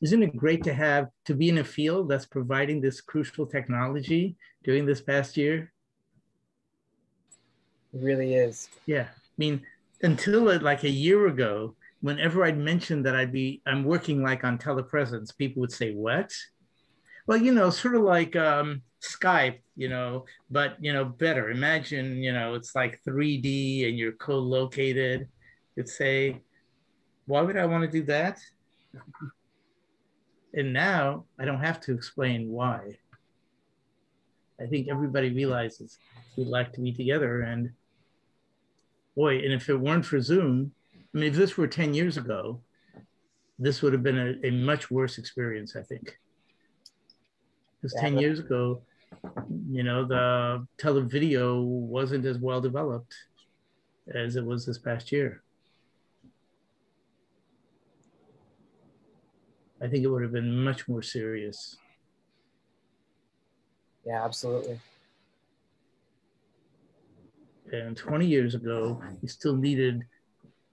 isn't it great to have to be in a field that's providing this crucial technology during this past year? It really is. Yeah. I mean, until uh, like a year ago, whenever I'd mentioned that I'd be, I'm working like on telepresence, people would say, what? Well, you know, sort of like um, Skype, you know, but, you know, better. Imagine, you know, it's like 3D and you're co-located. You'd say, why would I want to do that? And now I don't have to explain why. I think everybody realizes we'd like to be together and boy, and if it weren't for Zoom, I mean, if this were 10 years ago, this would have been a, a much worse experience, I think. Because yeah, 10 years ago, you know, the televideo wasn't as well developed as it was this past year. I think it would have been much more serious. Yeah, absolutely and 20 years ago, you still needed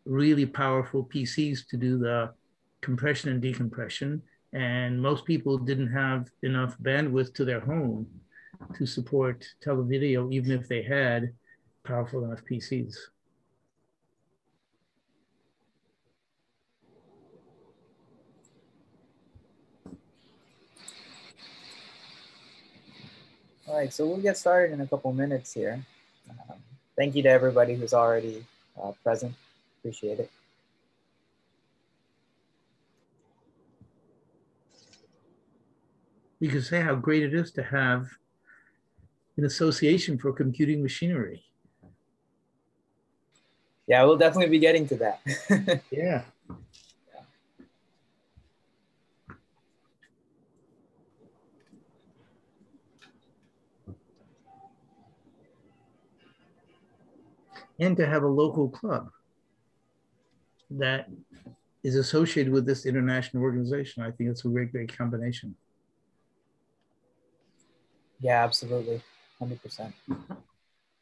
really powerful PCs to do the compression and decompression. And most people didn't have enough bandwidth to their home to support televideo, even if they had powerful enough PCs. All right, so we'll get started in a couple minutes here. Um, thank you to everybody who's already uh, present. Appreciate it. You can say how great it is to have an association for computing machinery. Yeah, we'll definitely be getting to that. yeah. And to have a local club that is associated with this international organization. I think it's a great, great combination. Yeah, absolutely. 100%.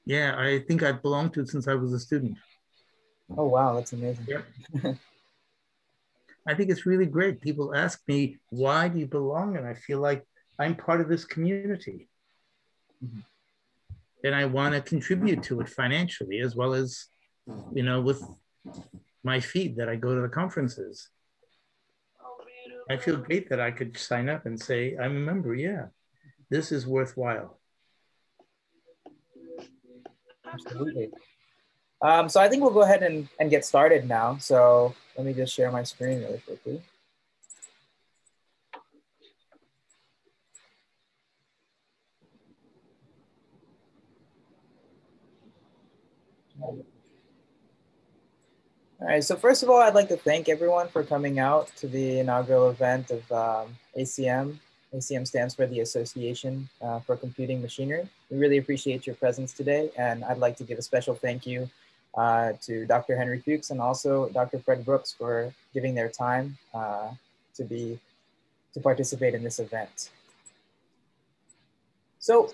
Yeah, I think I've belonged to it since I was a student. Oh, wow, that's amazing. I think it's really great. People ask me, why do you belong? And I feel like I'm part of this community. Mm-hmm and I want to contribute to it financially as well as, you know, with my feed that I go to the conferences. I feel great that I could sign up and say, I'm a member. Yeah, this is worthwhile. Absolutely. Um, so I think we'll go ahead and, and get started now. So let me just share my screen really quickly. All right, so first of all, I'd like to thank everyone for coming out to the inaugural event of um, ACM. ACM stands for the Association uh, for Computing Machinery. We really appreciate your presence today, and I'd like to give a special thank you uh, to Dr. Henry Fuchs and also Dr. Fred Brooks for giving their time uh, to be to participate in this event. So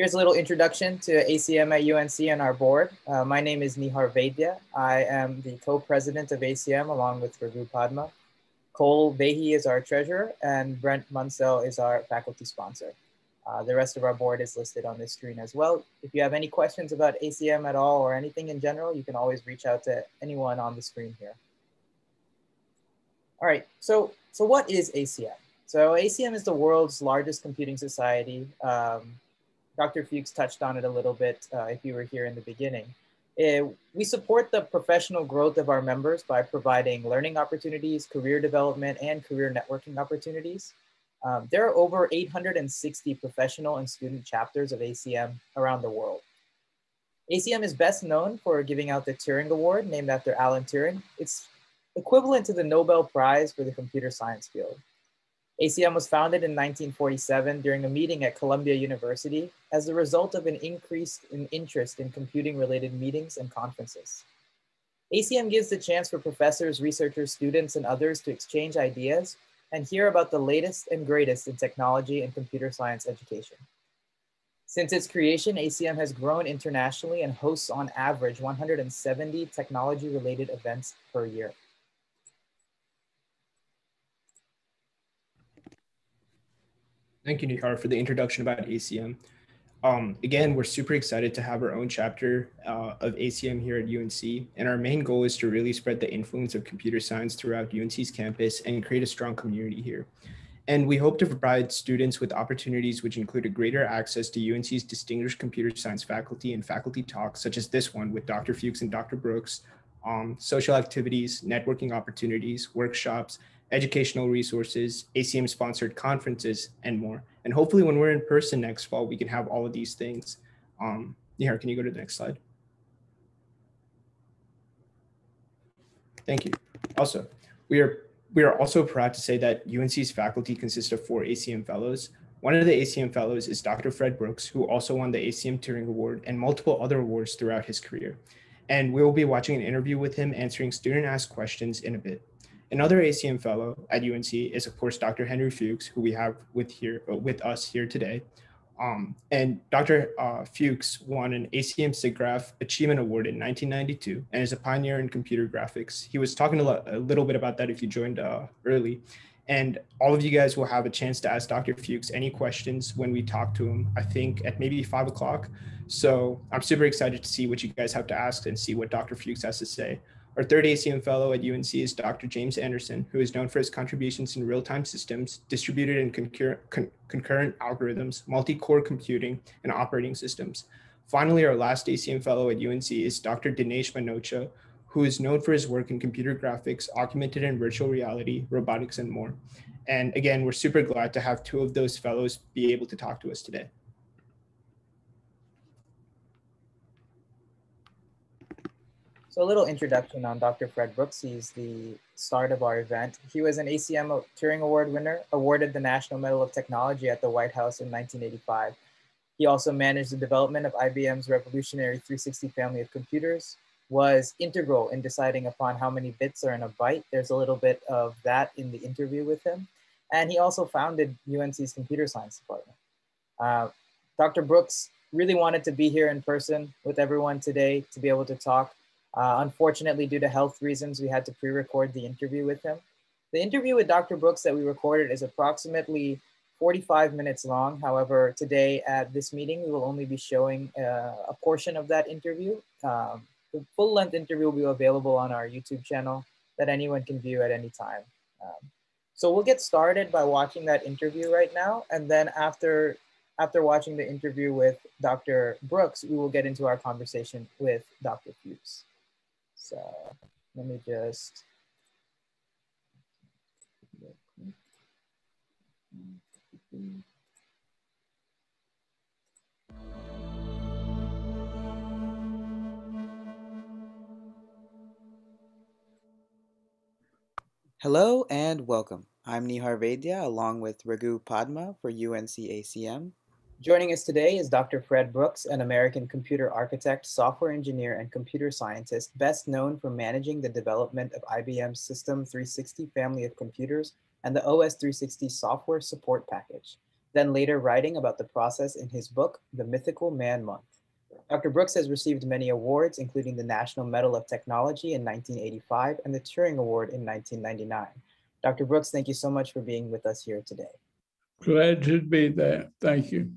Here's a little introduction to ACM at UNC and our board. Uh, my name is Nihar Vaidya. I am the co-president of ACM along with Raghu Padma. Cole Vehi is our treasurer and Brent Munsell is our faculty sponsor. Uh, the rest of our board is listed on this screen as well. If you have any questions about ACM at all or anything in general, you can always reach out to anyone on the screen here. All right, so, so what is ACM? So ACM is the world's largest computing society. Um, Dr. Fuchs touched on it a little bit uh, if you were here in the beginning. Uh, we support the professional growth of our members by providing learning opportunities, career development, and career networking opportunities. Um, there are over 860 professional and student chapters of ACM around the world. ACM is best known for giving out the Turing Award, named after Alan Turing. It's equivalent to the Nobel Prize for the computer science field. ACM was founded in 1947 during a meeting at Columbia University as a result of an increase in interest in computing related meetings and conferences. ACM gives the chance for professors, researchers, students, and others to exchange ideas and hear about the latest and greatest in technology and computer science education. Since its creation, ACM has grown internationally and hosts on average 170 technology related events per year. Thank you, Nihar, for the introduction about ACM. Um, again, we're super excited to have our own chapter uh, of ACM here at UNC. And our main goal is to really spread the influence of computer science throughout UNC's campus and create a strong community here. And we hope to provide students with opportunities which include a greater access to UNC's distinguished computer science faculty and faculty talks, such as this one with Dr. Fuchs and Dr. Brooks, um, social activities, networking opportunities, workshops, educational resources, ACM sponsored conferences, and more. And hopefully when we're in person next fall, we can have all of these things. Um, Nihar, can you go to the next slide? Thank you. Also, we are we are also proud to say that UNC's faculty consists of four ACM fellows. One of the ACM fellows is Dr. Fred Brooks, who also won the ACM Turing Award and multiple other awards throughout his career. And we will be watching an interview with him answering student asked questions in a bit. Another ACM fellow at UNC is of course Dr. Henry Fuchs, who we have with here uh, with us here today. Um, and Dr. Uh, Fuchs won an ACM SIGGRAPH Achievement Award in 1992 and is a pioneer in computer graphics. He was talking a, lot, a little bit about that if you joined uh, early. And all of you guys will have a chance to ask Dr. Fuchs any questions when we talk to him, I think at maybe five o'clock. So I'm super excited to see what you guys have to ask and see what Dr. Fuchs has to say. Our third ACM fellow at UNC is Dr. James Anderson, who is known for his contributions in real-time systems, distributed and concur con concurrent algorithms, multi-core computing, and operating systems. Finally, our last ACM fellow at UNC is Dr. Dinesh Manocha, who is known for his work in computer graphics, augmented and virtual reality, robotics, and more. And again, we're super glad to have two of those fellows be able to talk to us today. So a little introduction on Dr. Fred Brooks. He's the start of our event. He was an ACM Turing Award winner, awarded the National Medal of Technology at the White House in 1985. He also managed the development of IBM's revolutionary 360 family of computers, was integral in deciding upon how many bits are in a byte. There's a little bit of that in the interview with him. And he also founded UNC's computer science department. Uh, Dr. Brooks really wanted to be here in person with everyone today to be able to talk uh, unfortunately, due to health reasons, we had to pre-record the interview with him. The interview with Dr. Brooks that we recorded is approximately 45 minutes long. However, today at this meeting, we will only be showing uh, a portion of that interview. Um, the full length interview will be available on our YouTube channel that anyone can view at any time. Um, so we'll get started by watching that interview right now. And then after, after watching the interview with Dr. Brooks, we will get into our conversation with Dr. Fuchs. So let me just. Hello and welcome. I'm Nihar Vaidya along with Raghu Padma for UNCACM. Joining us today is Dr. Fred Brooks, an American computer architect, software engineer, and computer scientist, best known for managing the development of IBM's System 360 family of computers and the OS 360 software support package, then later writing about the process in his book, The Mythical Man Month. Dr. Brooks has received many awards, including the National Medal of Technology in 1985 and the Turing Award in 1999. Dr. Brooks, thank you so much for being with us here today. Glad to be there. Thank you.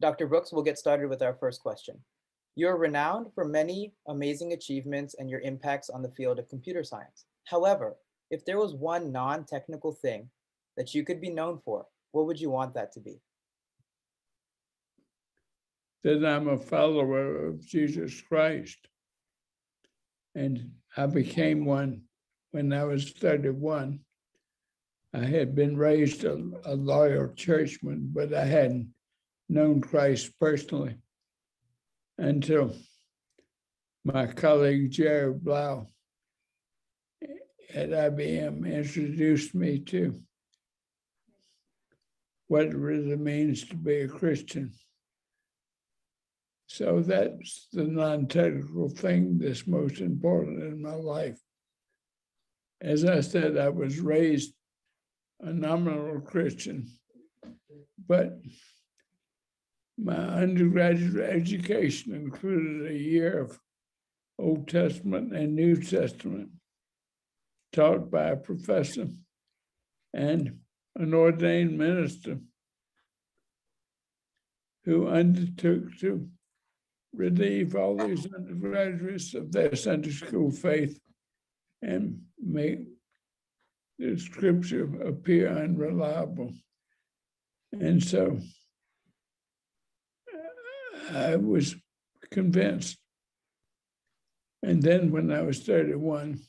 Dr. Brooks, we'll get started with our first question. You're renowned for many amazing achievements and your impacts on the field of computer science. However, if there was one non-technical thing that you could be known for, what would you want that to be? That I'm a follower of Jesus Christ. And I became one when I was 31. I had been raised a, a loyal churchman, but I hadn't known Christ personally until my colleague Gerrit Blaauw at IBM introduced me to what it really means to be a Christian. So that's the non-technical thing that's most important in my life. As I said, I was raised a nominal Christian, but my undergraduate education included a year of Old Testament and New Testament taught by a professor and an ordained minister who undertook to relieve all these undergraduates of their Sunday school faith and make the scripture appear unreliable. And so uh, I was convinced. And then when I was 31,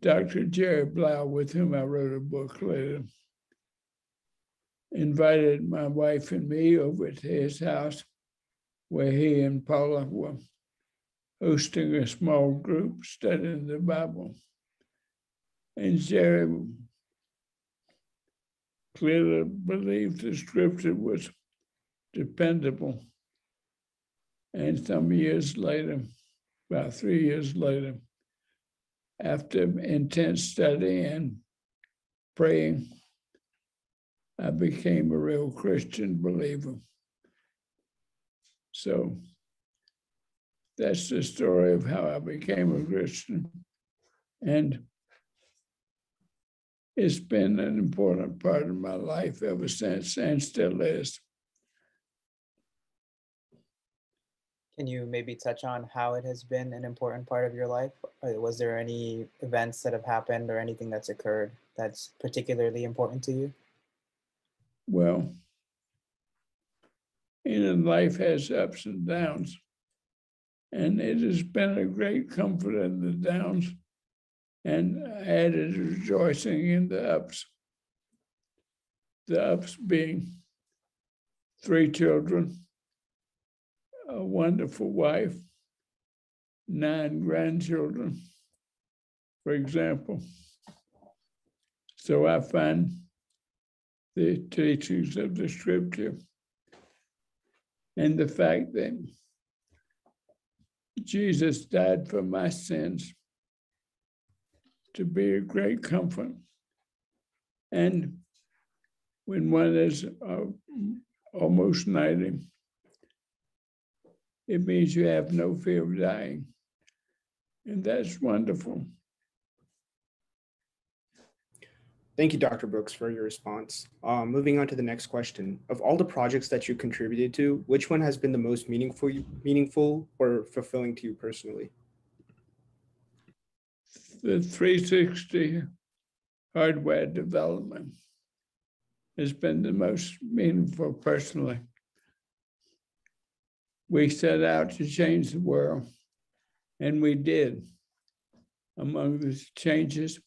Dr. Jerry Blaauw, with whom I wrote a book later, invited my wife and me over to his house where he and Paula were hosting a small group studying the Bible. And Jerry clearly believed the scripture was dependable. And some years later, about three years later, after intense study and praying, I became a real Christian believer. So that's the story of how I became a Christian. And it's been an important part of my life ever since and still is. Can you maybe touch on how it has been an important part of your life? Was there any events that have happened or anything that's occurred that's particularly important to you? Well, in life has ups and downs. And it has been a great comfort in the downs and added rejoicing in the ups. The ups being three children, a wonderful wife, nine grandchildren, for example. So I find the teachings of the scripture and the fact that Jesus died for my sins to be a great comfort. And when one is uh, almost 90, it means you have no fear of dying. And that's wonderful. Thank you, Dr. Brooks, for your response. Um, moving on to the next question. Of all the projects that you contributed to, which one has been the most meaningful, meaningful or fulfilling to you personally? The 360 hardware development has been the most meaningful personally we set out to change the world, and we did. Among the changes,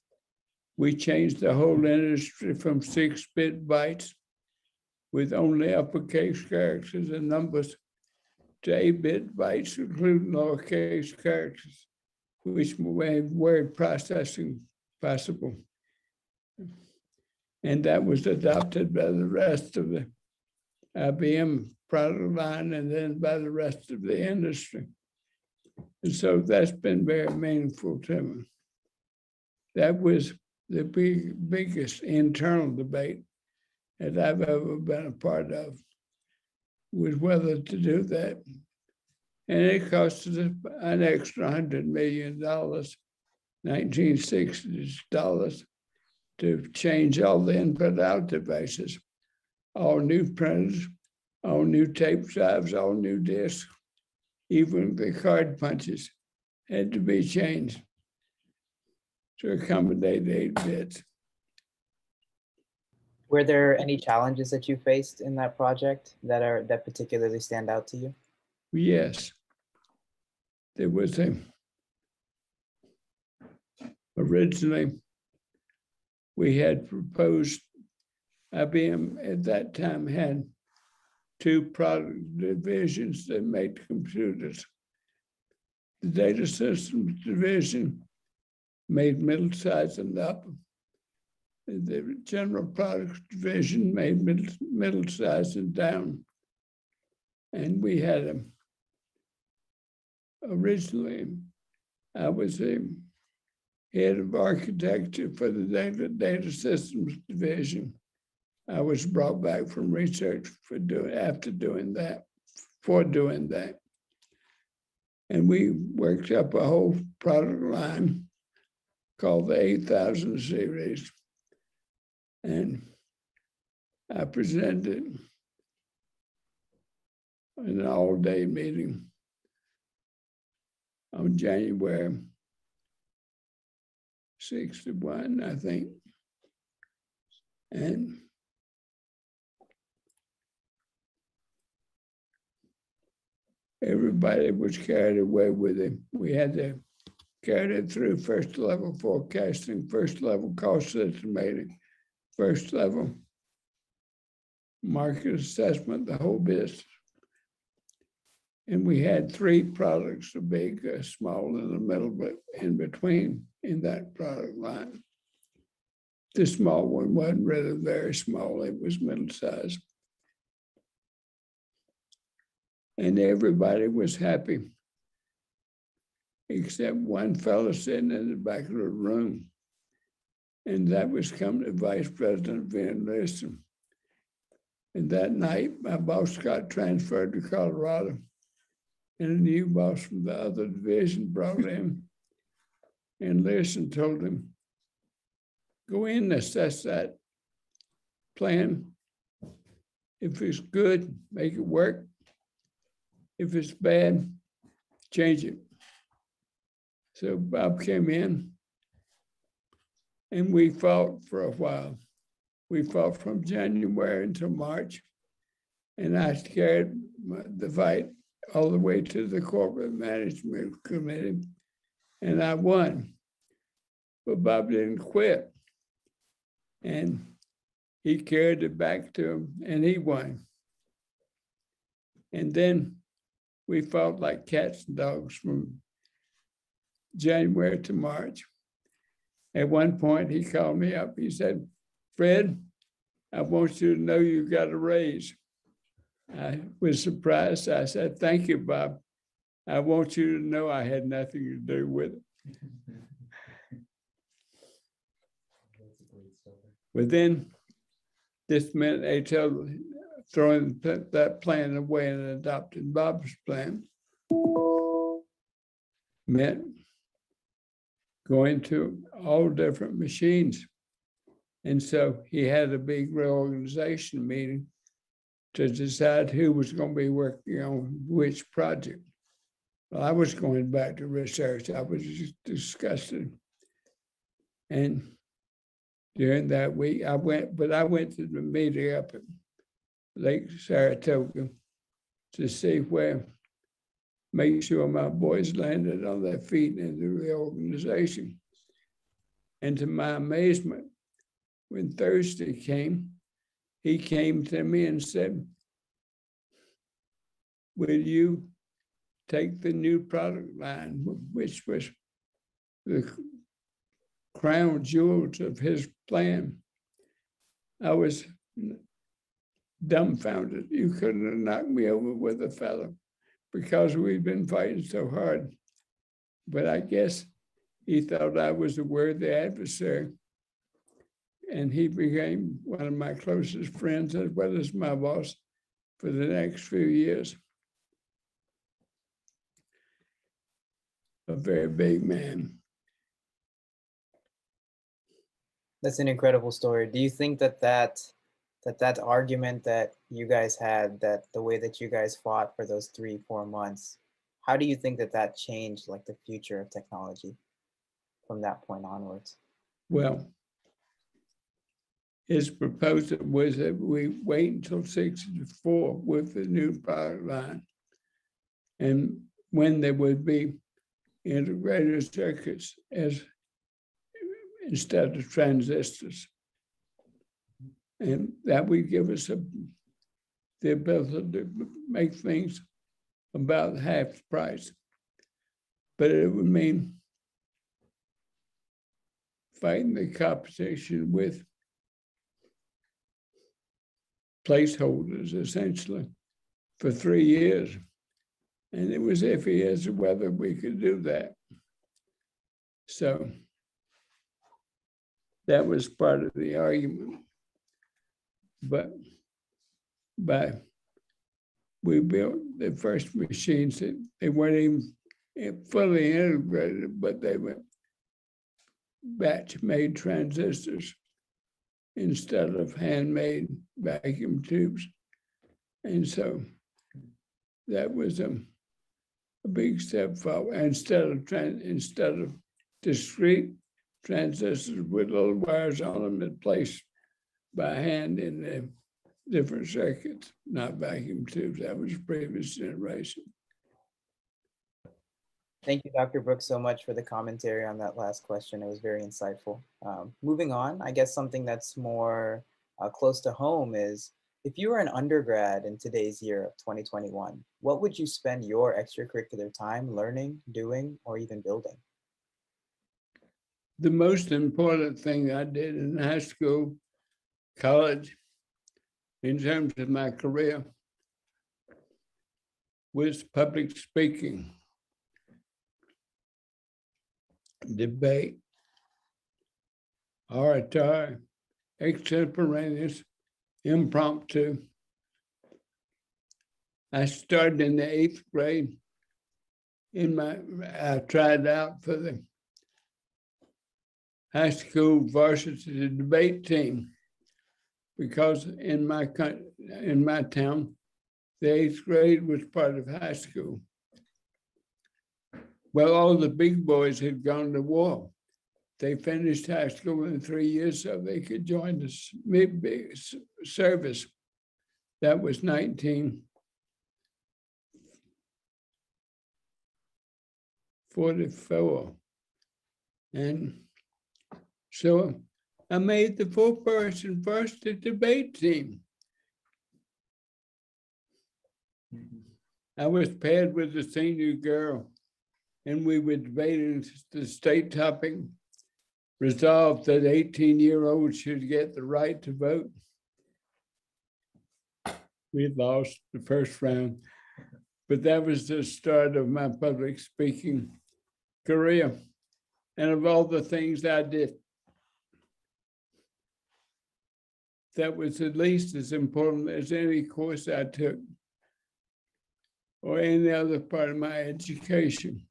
we changed the whole industry from six bit bytes with only uppercase characters and numbers to eight bit bytes, including lowercase characters, which made word processing possible. And that was adopted by the rest of the IBM product line and then by the rest of the industry. And so that's been very meaningful to me. That was the big, biggest internal debate that I've ever been a part of, was whether to do that. And it cost us an extra $100 million, 1960s dollars, to change all the input out devices, all new printers, all new tape drives, all new discs, even the card punches had to be changed to accommodate eight bits. Were there any challenges that you faced in that project that are that particularly stand out to you? Yes. There was a originally we had proposed IBM at that time had two product divisions that made computers. The data systems division made middle size and up. The general products division made middle, middle size and down. And we had a, originally, I was a head of architecture for the data, data systems division. I was brought back from research for doing after doing that, for doing that. And we worked up a whole product line called the 8000 series. And I presented an all-day meeting on January sixty-one, I think. And everybody was carried away with it. We had to carry it through first level forecasting, first level cost estimating, first level market assessment, the whole business. And we had three products, a big, a small, and a middle, but in between in that product line. The small one wasn't really very small, it was middle size. And everybody was happy. Except one fellow sitting in the back of the room. And that was coming to Vice President Vin Learson. And that night, my boss got transferred to Colorado. And a new boss from the other division brought him. And Learson told him, go in and assess that plan. If it's good, make it work. If it's bad, change it. So Bob came in and we fought for a while. We fought from January until March. And I carried the fight all the way to the corporate management committee. And I won. But Bob didn't quit. And he carried it back to him and he won. And then we fought like cats and dogs from January to March. At one point, he called me up. He said, Fred, I want you to know you got a raise. I was surprised. I said, Thank you, Bob. I want you to know I had nothing to do with it. But then this meant they throwing that that plan away and adopting Bob's plan meant going to all different machines. And so he had a big reorganization meeting to decide who was going to be working on which project. Well, I was going back to research. I was disgusted. And during that week, I went, but I went to the meeting up at Lake Saratoga to see where, make sure my boys landed on their feet in the reorganization. And to my amazement, when Thursday came, he came to me and said, Will you take the new product line, which was the crown jewels of his plan? I was dumbfounded. You couldn't have knocked me over with a feather because we've been fighting so hard. But I guess he thought I was a worthy adversary. And he became one of my closest friends as well as my boss for the next few years. A very big man. That's an incredible story. Do you think that that that that argument that you guys had, that the way that you guys fought for those three four months, how do you think that that changed like the future of technology from that point onwards? Well, his proposal was that we wait until sixty-four with the new product line. And when there would be integrated circuits as instead of transistors. And that would give us a, the ability to make things about half the price. But it would mean fighting the competition with placeholders essentially for three years. And it was iffy as to whether we could do that. So that was part of the argument. But by we built the first machines that they weren't even eh, fully integrated, but they were batch made transistors instead of handmade vacuum tubes. And so that was a, a big step forward. Instead of tran instead of discrete transistors with little wires on them that placed by hand in the different circuits, not vacuum tubes. That was previous generation. Thank you, Dr. Brooks, so much for the commentary on that last question. It was very insightful. Um, moving on, I guess something that's more uh, close to home is if you were an undergrad in today's year of 2021, what would you spend your extracurricular time learning, doing, or even building? The most important thing I did in high school, college, in terms of my career, was public speaking debate, oratory, extemporaneous, impromptu. I started in the eighth grade. In my, I tried out for the high school varsity debate team because in my in my town, the eighth grade was part of high school. Well, all the big boys had gone to war. They finished high school in three years so they could join the service. That was 1944. And so I made the four person first debate team. I was paired with a senior girl and we were debating the state topic, resolved that 18 year olds should get the right to vote. We lost the first round, but that was the start of my public speaking career. And of all the things I did, that was at least as important as any course I took or any other part of my education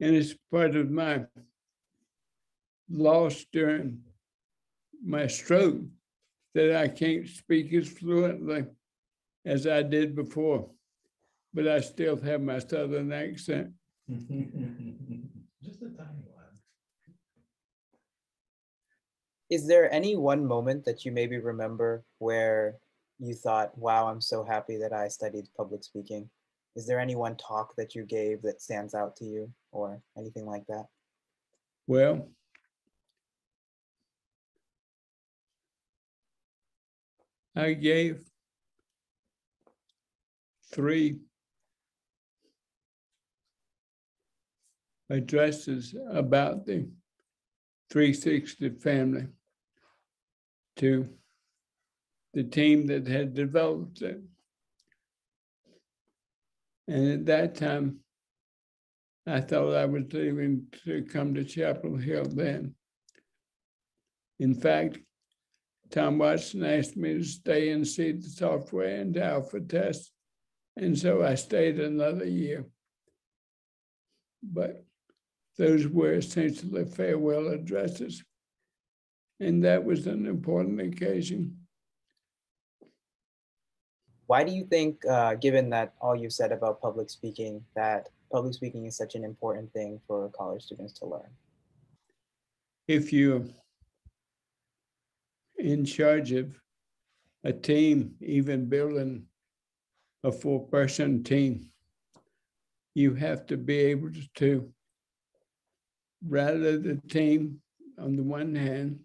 and it's part of my loss during my stroke that I can't speak as fluently as I did before, but I still have my southern accent. Mm-hmm, mm-hmm. Just a tiny one. Is there any one moment that you maybe remember where you thought, wow, I'm so happy that I studied public speaking? Is there any one talk that you gave that stands out to you or anything like that? Well, I gave three addresses about the 360 family to the team that had developed it. And at that time, I thought I was leaving to come to Chapel Hill then. In fact, Tom Watson asked me to stay and see the software and alpha test. And so I stayed another year. But those were essentially farewell addresses. And that was an important occasion why do you think, uh, given that all you've said about public speaking, that public speaking is such an important thing for college students to learn? If you're in charge of a team, even building a four person team, you have to be able to rally the team on the one hand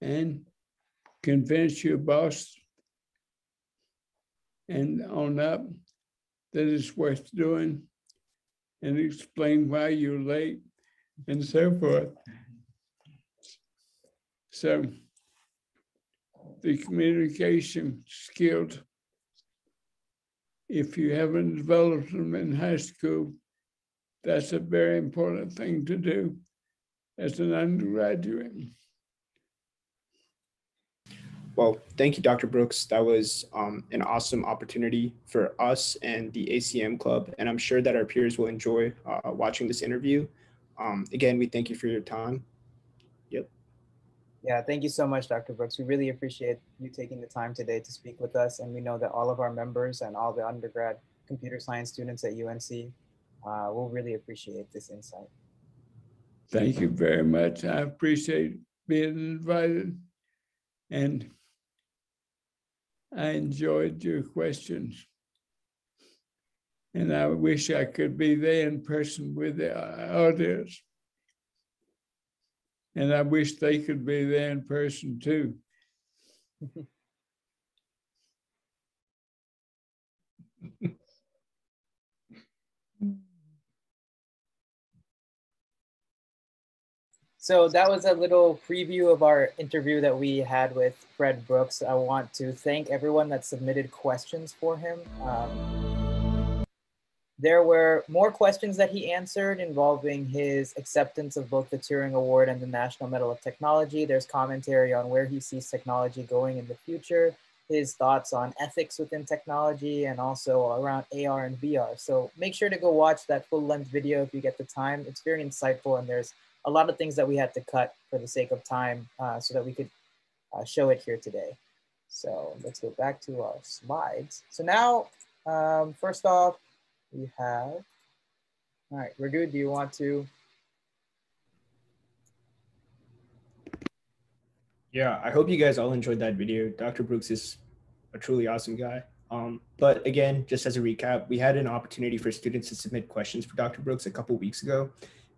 and convince your boss and on up that it's worth doing and explain why you're late and so forth. So the communication skills, if you haven't developed them in high school, that's a very important thing to do as an undergraduate. Well, thank you, Dr. Brooks. That was um, an awesome opportunity for us and the ACM Club, and I'm sure that our peers will enjoy uh, watching this interview. Um, again, we thank you for your time. Yep. Yeah, thank you so much, Dr. Brooks. We really appreciate you taking the time today to speak with us, and we know that all of our members and all the undergrad computer science students at UNC. Uh, we'll really appreciate this insight. Thank you very much. I appreciate being invited. And I enjoyed your questions. And I wish I could be there in person with the audience. And I wish they could be there in person too. So that was a little preview of our interview that we had with Fred Brooks. I want to thank everyone that submitted questions for him. Um, there were more questions that he answered involving his acceptance of both the Turing Award and the National Medal of Technology. There's commentary on where he sees technology going in the future, his thoughts on ethics within technology, and also around AR and VR. So make sure to go watch that full length video if you get the time. It's very insightful and there's a lot of things that we had to cut for the sake of time uh, so that we could uh, show it here today. So let's go back to our slides. So now, um, first off, we have, all right, Raghu, do you want to? Yeah, I hope you guys all enjoyed that video. Dr. Brooks is a truly awesome guy. Um, but again, just as a recap, we had an opportunity for students to submit questions for Dr. Brooks a couple weeks ago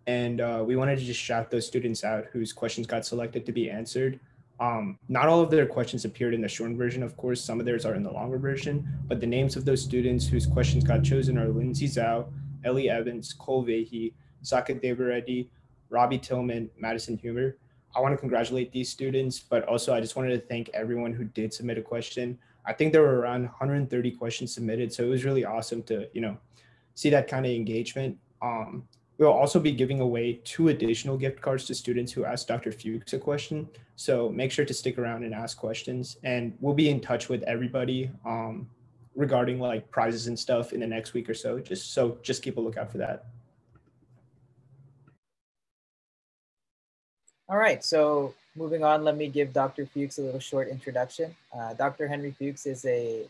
and uh, we wanted to just shout those students out whose questions got selected to be answered. Um, not all of their questions appeared in the short version, of course. Some of theirs are in the longer version, but the names of those students whose questions got chosen are Lindsay Zhao, Ellie Evans, Cole Vehi, Saket Devareddy, Robbie Tillman, Madison Humer. I want to congratulate these students, but also I just wanted to thank everyone who did submit a question. I think there were around 130 questions submitted, so it was really awesome to, you know, see that kind of engagement. Um, We'll also be giving away two additional gift cards to students who ask Dr. Fuchs a question. So make sure to stick around and ask questions. And we'll be in touch with everybody um, regarding like prizes and stuff in the next week or so. Just so just keep a lookout for that. All right, so moving on, let me give Dr. Fuchs a little short introduction. Uh, Dr. Henry Fuchs is a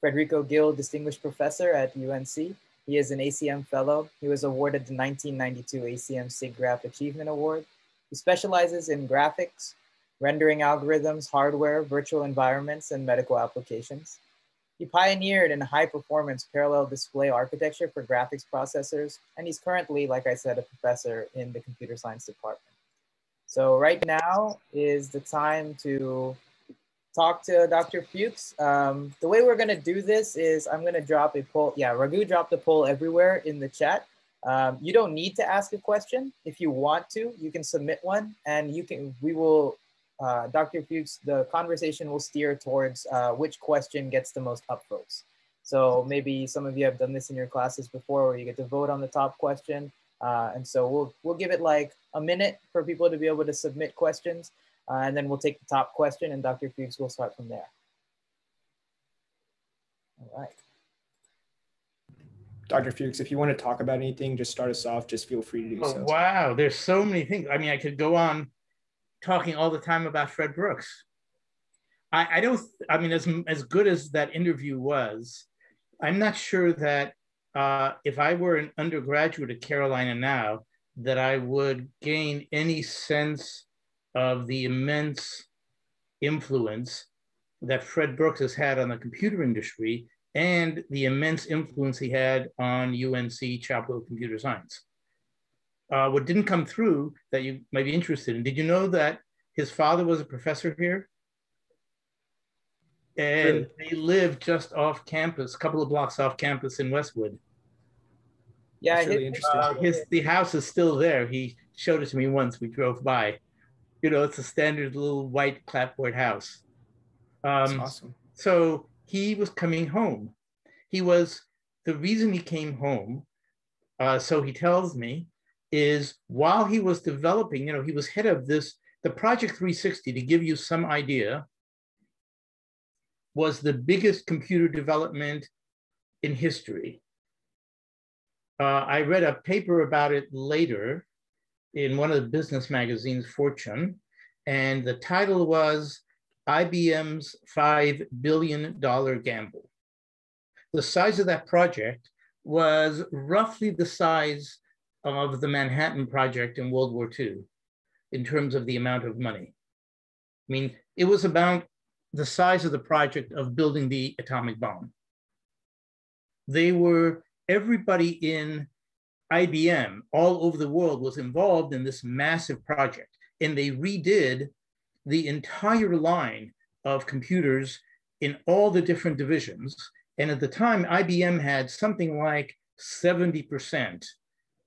Federico Gil Distinguished Professor at UNC. He is an ACM Fellow. He was awarded the 1992 ACM SIGGRAPH Achievement Award. He specializes in graphics, rendering algorithms, hardware, virtual environments, and medical applications. He pioneered in high performance parallel display architecture for graphics processors, and he's currently, like I said, a professor in the computer science department. So right now is the time to talk to Dr. Fuchs. Um, the way we're gonna do this is I'm gonna drop a poll. Yeah, Raghu dropped a poll everywhere in the chat. Um, you don't need to ask a question. If you want to, you can submit one and you can, we will, uh, Dr. Fuchs, the conversation will steer towards uh, which question gets the most upvotes. So maybe some of you have done this in your classes before where you get to vote on the top question. Uh, and so we'll, we'll give it like a minute for people to be able to submit questions. Uh, and then we'll take the top question and Dr. Fuchs will start from there. All right. Dr. Fuchs, if you want to talk about anything, just start us off. Just feel free to do oh, so. Wow, there's so many things. I mean, I could go on talking all the time about Fred Brooks. I, I don't, I mean, as, as good as that interview was, I'm not sure that uh, if I were an undergraduate at Carolina now, that I would gain any sense of the immense influence that Fred Brooks has had on the computer industry and the immense influence he had on UNC Chapel of Computer Science. Uh, what didn't come through that you might be interested in, did you know that his father was a professor here? And really? they lived just off campus, a couple of blocks off campus in Westwood. Yeah, really interesting. Uh, his the house is still there. He showed it to me once. We drove by you know, it's a standard little white clapboard house. Um, awesome. So he was coming home. He was, the reason he came home, uh, so he tells me, is while he was developing, you know, he was head of this, the Project 360, to give you some idea, was the biggest computer development in history. Uh, I read a paper about it later in one of the business magazines, Fortune, and the title was IBM's $5 billion gamble. the size of that project was roughly the size of the Manhattan Project in World War II in terms of the amount of money. I mean, it was about the size of the project of building the atomic bomb. They were, everybody in IBM all over the world was involved in this massive project, and they redid the entire line of computers in all the different divisions. And at the time, IBM had something like 70%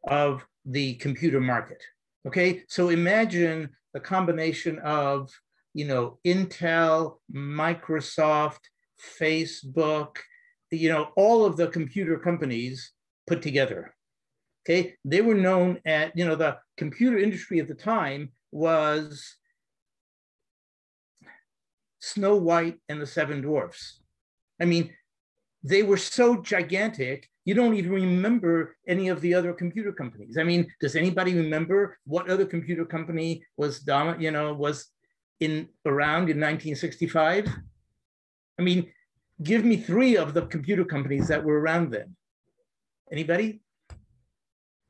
of the computer market. Okay, so imagine the combination of, you know, Intel, Microsoft, Facebook, you know, all of the computer companies put together. Okay, they were known at, you know, the computer industry at the time was Snow White and the Seven Dwarfs. I mean, they were so gigantic, you don't even remember any of the other computer companies. I mean, does anybody remember what other computer company was dominant, you know, was in around in 1965? I mean, give me three of the computer companies that were around then. Anybody?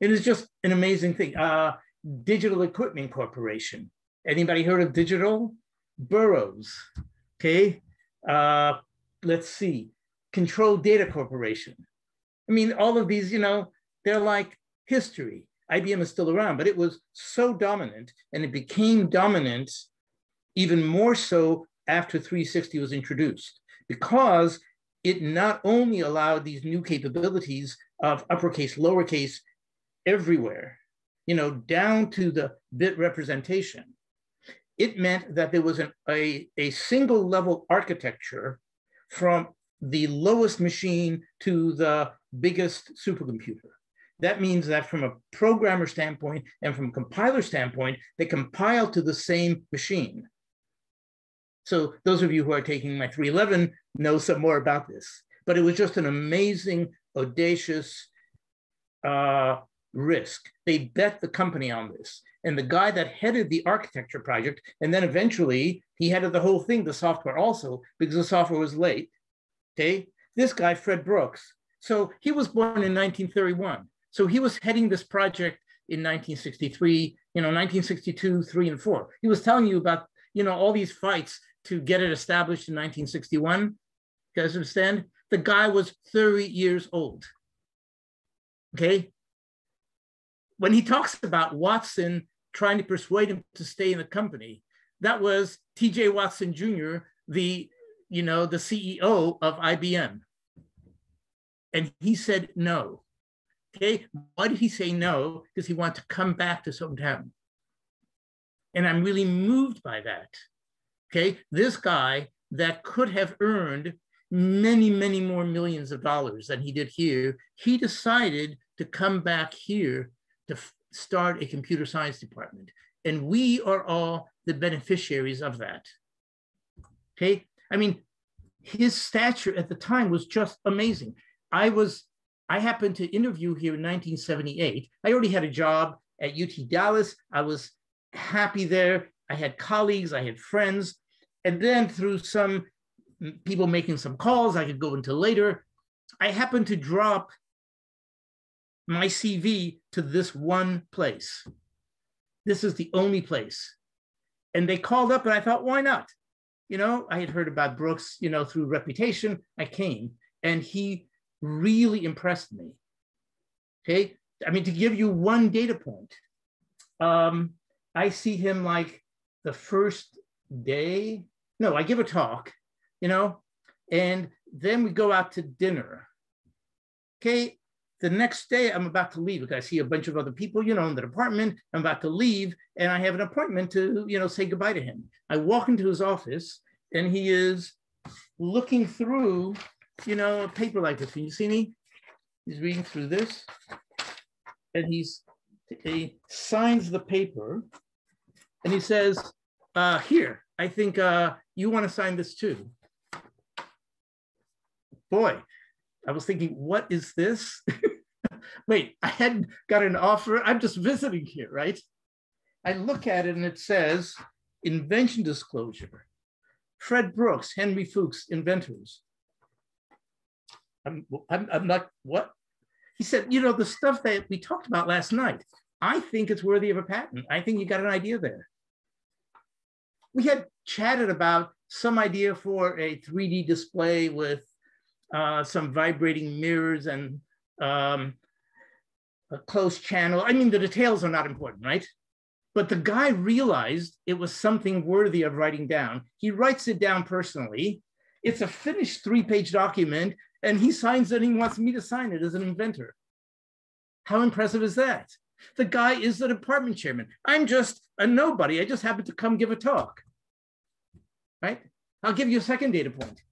It is just an amazing thing. Uh, Digital Equipment Corporation. Anybody heard of Digital? Burroughs, okay? Uh, let's see, Control Data Corporation. I mean, all of these, you know, they're like history. IBM is still around, but it was so dominant and it became dominant even more so after 360 was introduced because it not only allowed these new capabilities of uppercase, lowercase everywhere, you know, down to the bit representation, it meant that there was an, a, a single level architecture from the lowest machine to the biggest supercomputer. That means that from a programmer standpoint and from a compiler standpoint, they compile to the same machine. So those of you who are taking my 311 know some more about this. But it was just an amazing, audacious uh, risk. They bet the company on this. And the guy that headed the architecture project, and then eventually he headed the whole thing, the software also, because the software was late. Okay. This guy, Fred Brooks. So he was born in 1931. So he was heading this project in 1963, you know, 1962, three and four. He was telling you about, you know, all these fights to get it established in 1961. You guys understand? The guy was 30 years old. Okay when he talks about Watson trying to persuade him to stay in the company, that was T.J. Watson Jr., the you know the CEO of IBM, and he said no. Okay, why did he say no? Because he wanted to come back to his hometown, and I'm really moved by that. Okay, this guy that could have earned many, many more millions of dollars than he did here, he decided to come back here to start a computer science department. And we are all the beneficiaries of that. Okay. I mean, his stature at the time was just amazing. I was, I happened to interview here in 1978. I already had a job at UT Dallas. I was happy there. I had colleagues, I had friends. And then through some people making some calls, I could go into later, I happened to drop my CV to this one place. This is the only place. And they called up and I thought, why not? You know, I had heard about Brooks, you know, through reputation. I came and he really impressed me. Okay. I mean, to give you one data point, um, I see him like the first day. No, I give a talk, you know, and then we go out to dinner. Okay. The next day, I'm about to leave because I see a bunch of other people, you know, in the department. I'm about to leave, and I have an appointment to, you know, say goodbye to him. I walk into his office, and he is looking through, you know, a paper like this. Can you see me? He's reading through this, and he's he signs the paper, and he says, uh, "Here, I think uh, you want to sign this too." Boy, I was thinking, what is this? Wait, I hadn't got an offer. I'm just visiting here, right? I look at it and it says invention disclosure. Fred Brooks, Henry Fuchs, inventors. I'm, I'm, I'm not, what? He said, you know, the stuff that we talked about last night, I think it's worthy of a patent. I think you got an idea there. We had chatted about some idea for a 3D display with uh, some vibrating mirrors and um, a closed channel. I mean, the details are not important, right? But the guy realized it was something worthy of writing down. He writes it down personally. It's a finished three page document, and he signs it and he wants me to sign it as an inventor. How impressive is that? The guy is the department chairman. I'm just a nobody. I just happened to come give a talk. Right? I'll give you a second data point.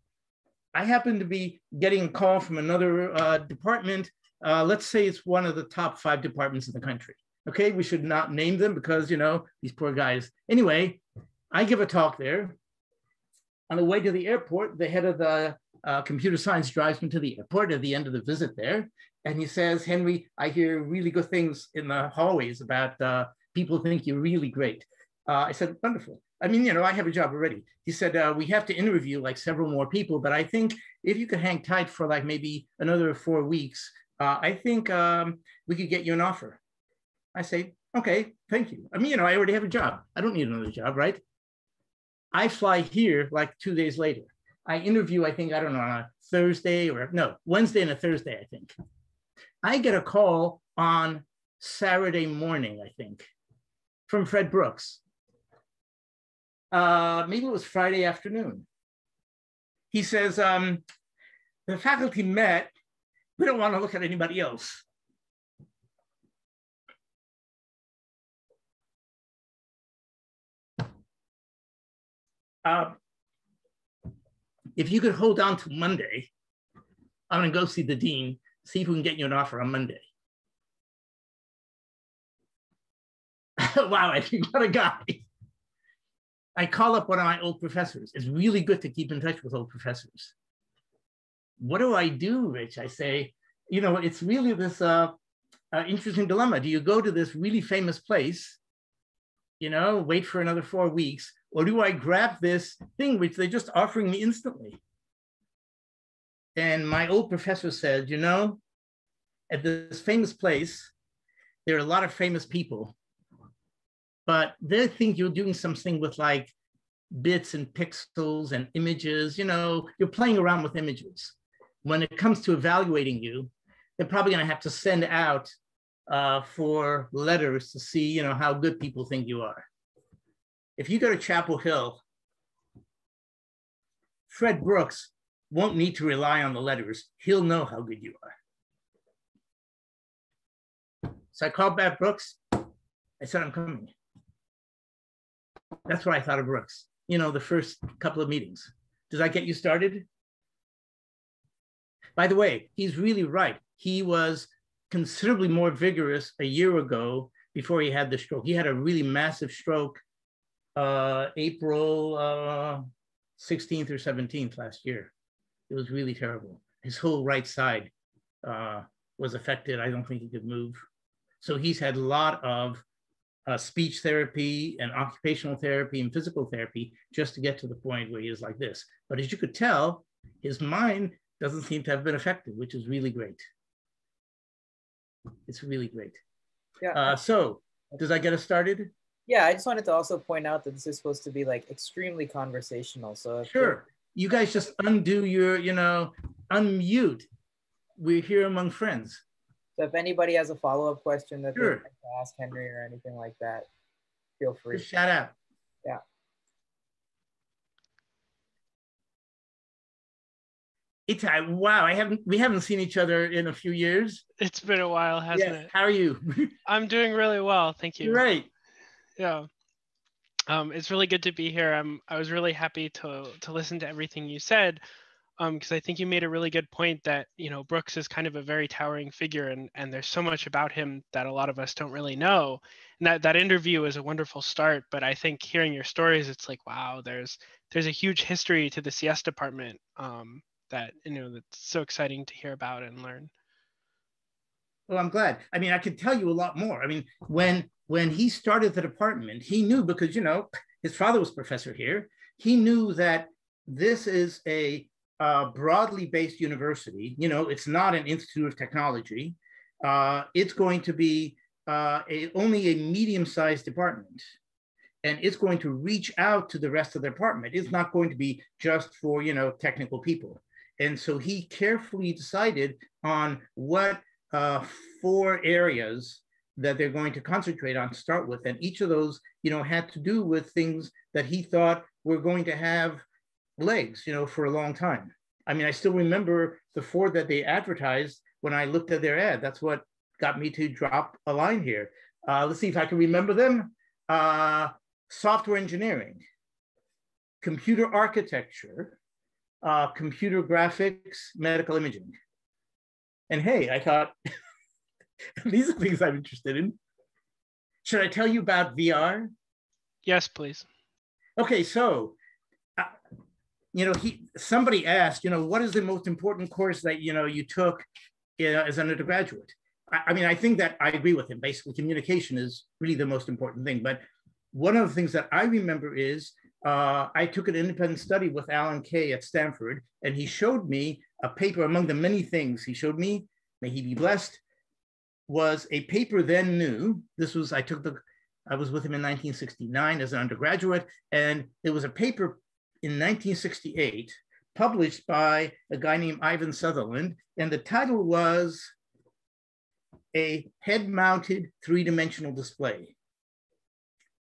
I happen to be getting a call from another uh, department. Uh, let's say it's one of the top five departments in the country. Okay, we should not name them because, you know, these poor guys. Anyway, I give a talk there. On the way to the airport, the head of the uh, computer science drives me to the airport at the end of the visit there. And he says, Henry, I hear really good things in the hallways about uh, people think you're really great. Uh, I said, wonderful. I mean, you know, I have a job already. He said, uh, we have to interview like several more people, but I think if you could hang tight for like maybe another four weeks, uh, I think um, we could get you an offer. I say, okay, thank you. I mean, you know, I already have a job. I don't need another job, right? I fly here like two days later. I interview, I think, I don't know, on a Thursday or no, Wednesday and a Thursday, I think. I get a call on Saturday morning, I think, from Fred Brooks uh, maybe it was Friday afternoon. He says, um, the faculty met, we don't want to look at anybody else. Uh, if you could hold on to Monday, I'm to go see the dean, see if we can get you an offer on Monday. wow, I think what a guy. I call up one of my old professors. It's really good to keep in touch with old professors. What do I do, Rich? I say, you know, it's really this uh, uh, interesting dilemma. Do you go to this really famous place, you know, wait for another four weeks, or do I grab this thing which they're just offering me instantly? And my old professor said, you know, at this famous place, there are a lot of famous people but they think you're doing something with like bits and pixels and images. You know, you're playing around with images. When it comes to evaluating you, they're probably going to have to send out uh, for letters to see, you know, how good people think you are. If you go to Chapel Hill, Fred Brooks won't need to rely on the letters. He'll know how good you are. So I called back Brooks. I said, I'm coming. That's what I thought of Brooks. You know, the first couple of meetings. Does that get you started? By the way, he's really right. He was considerably more vigorous a year ago before he had the stroke. He had a really massive stroke uh, April uh, 16th or 17th last year. It was really terrible. His whole right side uh, was affected. I don't think he could move. So he's had a lot of uh, speech therapy and occupational therapy and physical therapy just to get to the point where he is like this. But as you could tell, his mind doesn't seem to have been affected, which is really great. It's really great. Yeah. Uh, so, does that get us started? Yeah, I just wanted to also point out that this is supposed to be like extremely conversational. So sure, you guys just undo your, you know, unmute. We're here among friends. So if anybody has a follow-up question that sure. they like to ask Henry or anything like that, feel free. Just shout out. Yeah. It's uh, wow. I haven't we haven't seen each other in a few years. It's been a while, hasn't it? How are you? I'm doing really well, thank you. Great. Yeah. Um, it's really good to be here. I'm I was really happy to to listen to everything you said because um, I think you made a really good point that you know Brooks is kind of a very towering figure, and and there's so much about him that a lot of us don't really know. And that that interview is a wonderful start, but I think hearing your stories, it's like wow, there's there's a huge history to the CS department um, that you know that's so exciting to hear about and learn. Well, I'm glad. I mean, I could tell you a lot more. I mean, when when he started the department, he knew because you know his father was professor here. He knew that this is a uh, broadly based university. You know, it's not an institute of technology. Uh, it's going to be uh, a, only a medium-sized department, and it's going to reach out to the rest of the department. It's not going to be just for you know technical people. And so he carefully decided on what uh, four areas that they're going to concentrate on to start with. And each of those, you know, had to do with things that he thought were going to have legs, you know, for a long time. I mean, I still remember the four that they advertised when I looked at their ad. That's what got me to drop a line here. Uh, let's see if I can remember them. Uh, software engineering, computer architecture, uh, computer graphics, medical imaging. And hey, I thought these are things I'm interested in. Should I tell you about VR? Yes, please. Okay, so you know, he somebody asked, you know, what is the most important course that you know you took you know, as an undergraduate? I, I mean, I think that I agree with him. Basically, communication is really the most important thing. But one of the things that I remember is uh, I took an independent study with Alan Kay at Stanford, and he showed me a paper among the many things he showed me, may he be blessed, was a paper then new. This was, I took the, I was with him in 1969 as an undergraduate, and it was a paper in 1968 published by a guy named Ivan Sutherland, and the title was A Head Mounted Three Dimensional Display.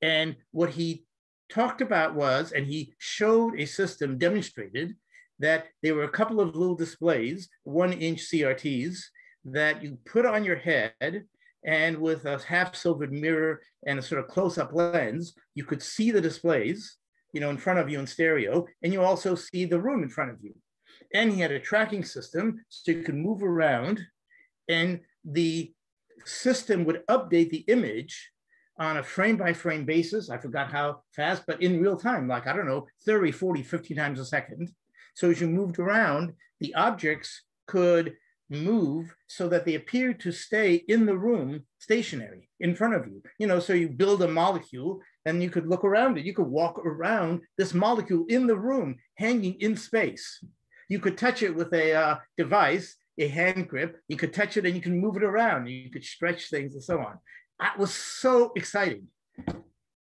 And what he talked about was, and he showed a system demonstrated that there were a couple of little displays, one inch CRTs, that you put on your head and with a half silvered mirror and a sort of close up lens, you could see the displays, you know, in front of you in stereo, and you also see the room in front of you. And he had a tracking system so you could move around and the system would update the image on a frame by frame basis. I forgot how fast, but in real time, like, I don't know, 30, 40, 50 times a second. So as you moved around, the objects could move so that they appear to stay in the room stationary in front of you. You know, so you build a molecule and you could look around it. You could walk around this molecule in the room, hanging in space. You could touch it with a uh, device, a hand grip. You could touch it and you can move it around. You could stretch things and so on. That was so exciting.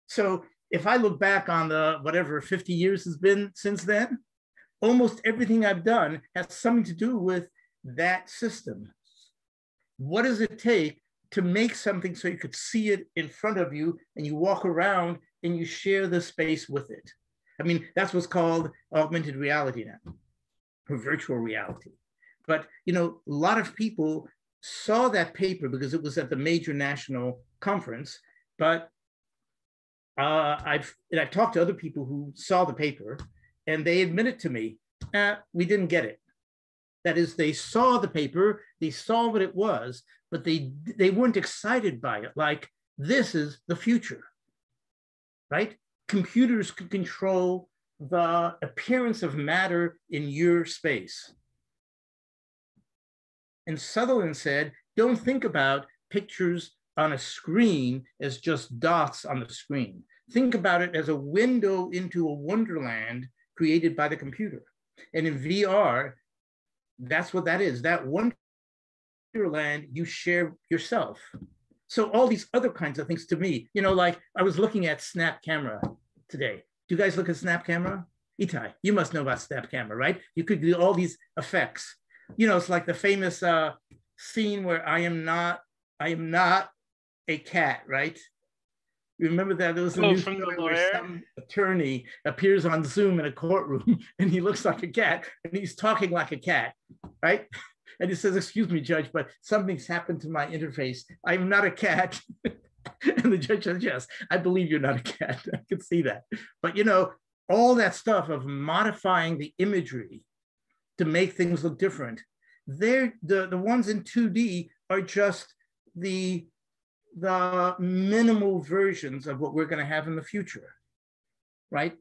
So if I look back on the whatever 50 years has been since then, almost everything I've done has something to do with that system. What does it take to make something so you could see it in front of you and you walk around and you share the space with it? I mean, that's what's called augmented reality now, or virtual reality. But you know, a lot of people saw that paper because it was at the major national conference, but uh, I've, and I've talked to other people who saw the paper and they admitted to me, eh, we didn't get it. That is, they saw the paper, they saw what it was, but they, they weren't excited by it. Like, this is the future, right? Computers could control the appearance of matter in your space. And Sutherland said, don't think about pictures on a screen as just dots on the screen. Think about it as a window into a wonderland created by the computer. And in VR, that's what that is. That wonderland you share yourself. So all these other kinds of things to me, you know, like I was looking at Snap Camera today. Do you guys look at Snap Camera? Itai, you must know about Snap Camera, right? You could do all these effects you know, it's like the famous uh, scene where I am not, I am not a cat, right? You remember that there was a oh, new from the where some attorney appears on Zoom in a courtroom and he looks like a cat and he's talking like a cat, right? And he says, "Excuse me, judge, but something's happened to my interface. I'm not a cat." and the judge says, "Yes, I believe you're not a cat. I can see that." But you know, all that stuff of modifying the imagery to make things look different. They're the, the ones in 2D are just the, the minimal versions of what we're going to have in the future, right?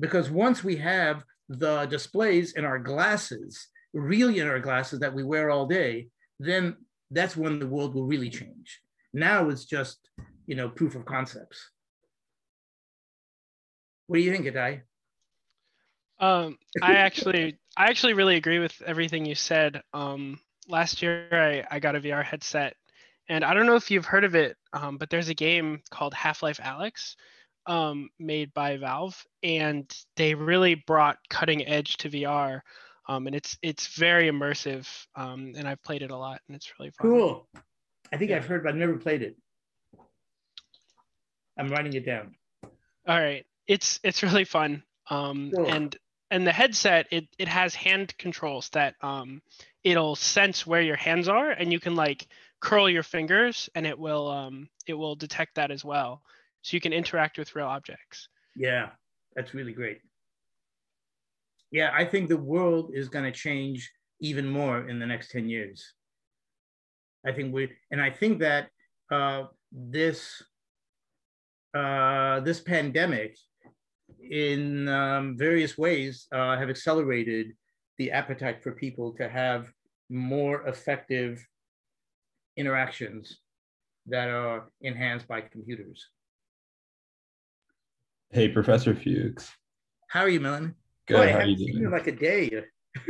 Because once we have the displays in our glasses, really in our glasses that we wear all day, then that's when the world will really change. Now it's just, you know, proof of concepts. What do you think, Itai? Um, I actually I actually really agree with everything you said. Um, last year, I, I got a VR headset, and I don't know if you've heard of it, um, but there's a game called Half Life Alyx um, made by Valve, and they really brought cutting edge to VR. Um, and it's it's very immersive, um, and I've played it a lot, and it's really fun. Cool. I think I've heard, but I've never played it. I'm writing it down. All right, it's it's really fun. Um, Cool. and and the headset it it has hand controls that um it'll sense where your hands are, and you can like curl your fingers, and it will um it will detect that as well, so you can interact with real objects. Yeah, that's really great. Yeah, I think the world is going to change even more in the next 10 years. I think we, and I think that uh, this uh, this pandemic, in um, various ways, uh, have accelerated the appetite for people to have more effective interactions that are enhanced by computers. Hey, Professor Fuchs. How are you, Melanie? Good. Boy, I How are you you doing? in like a day.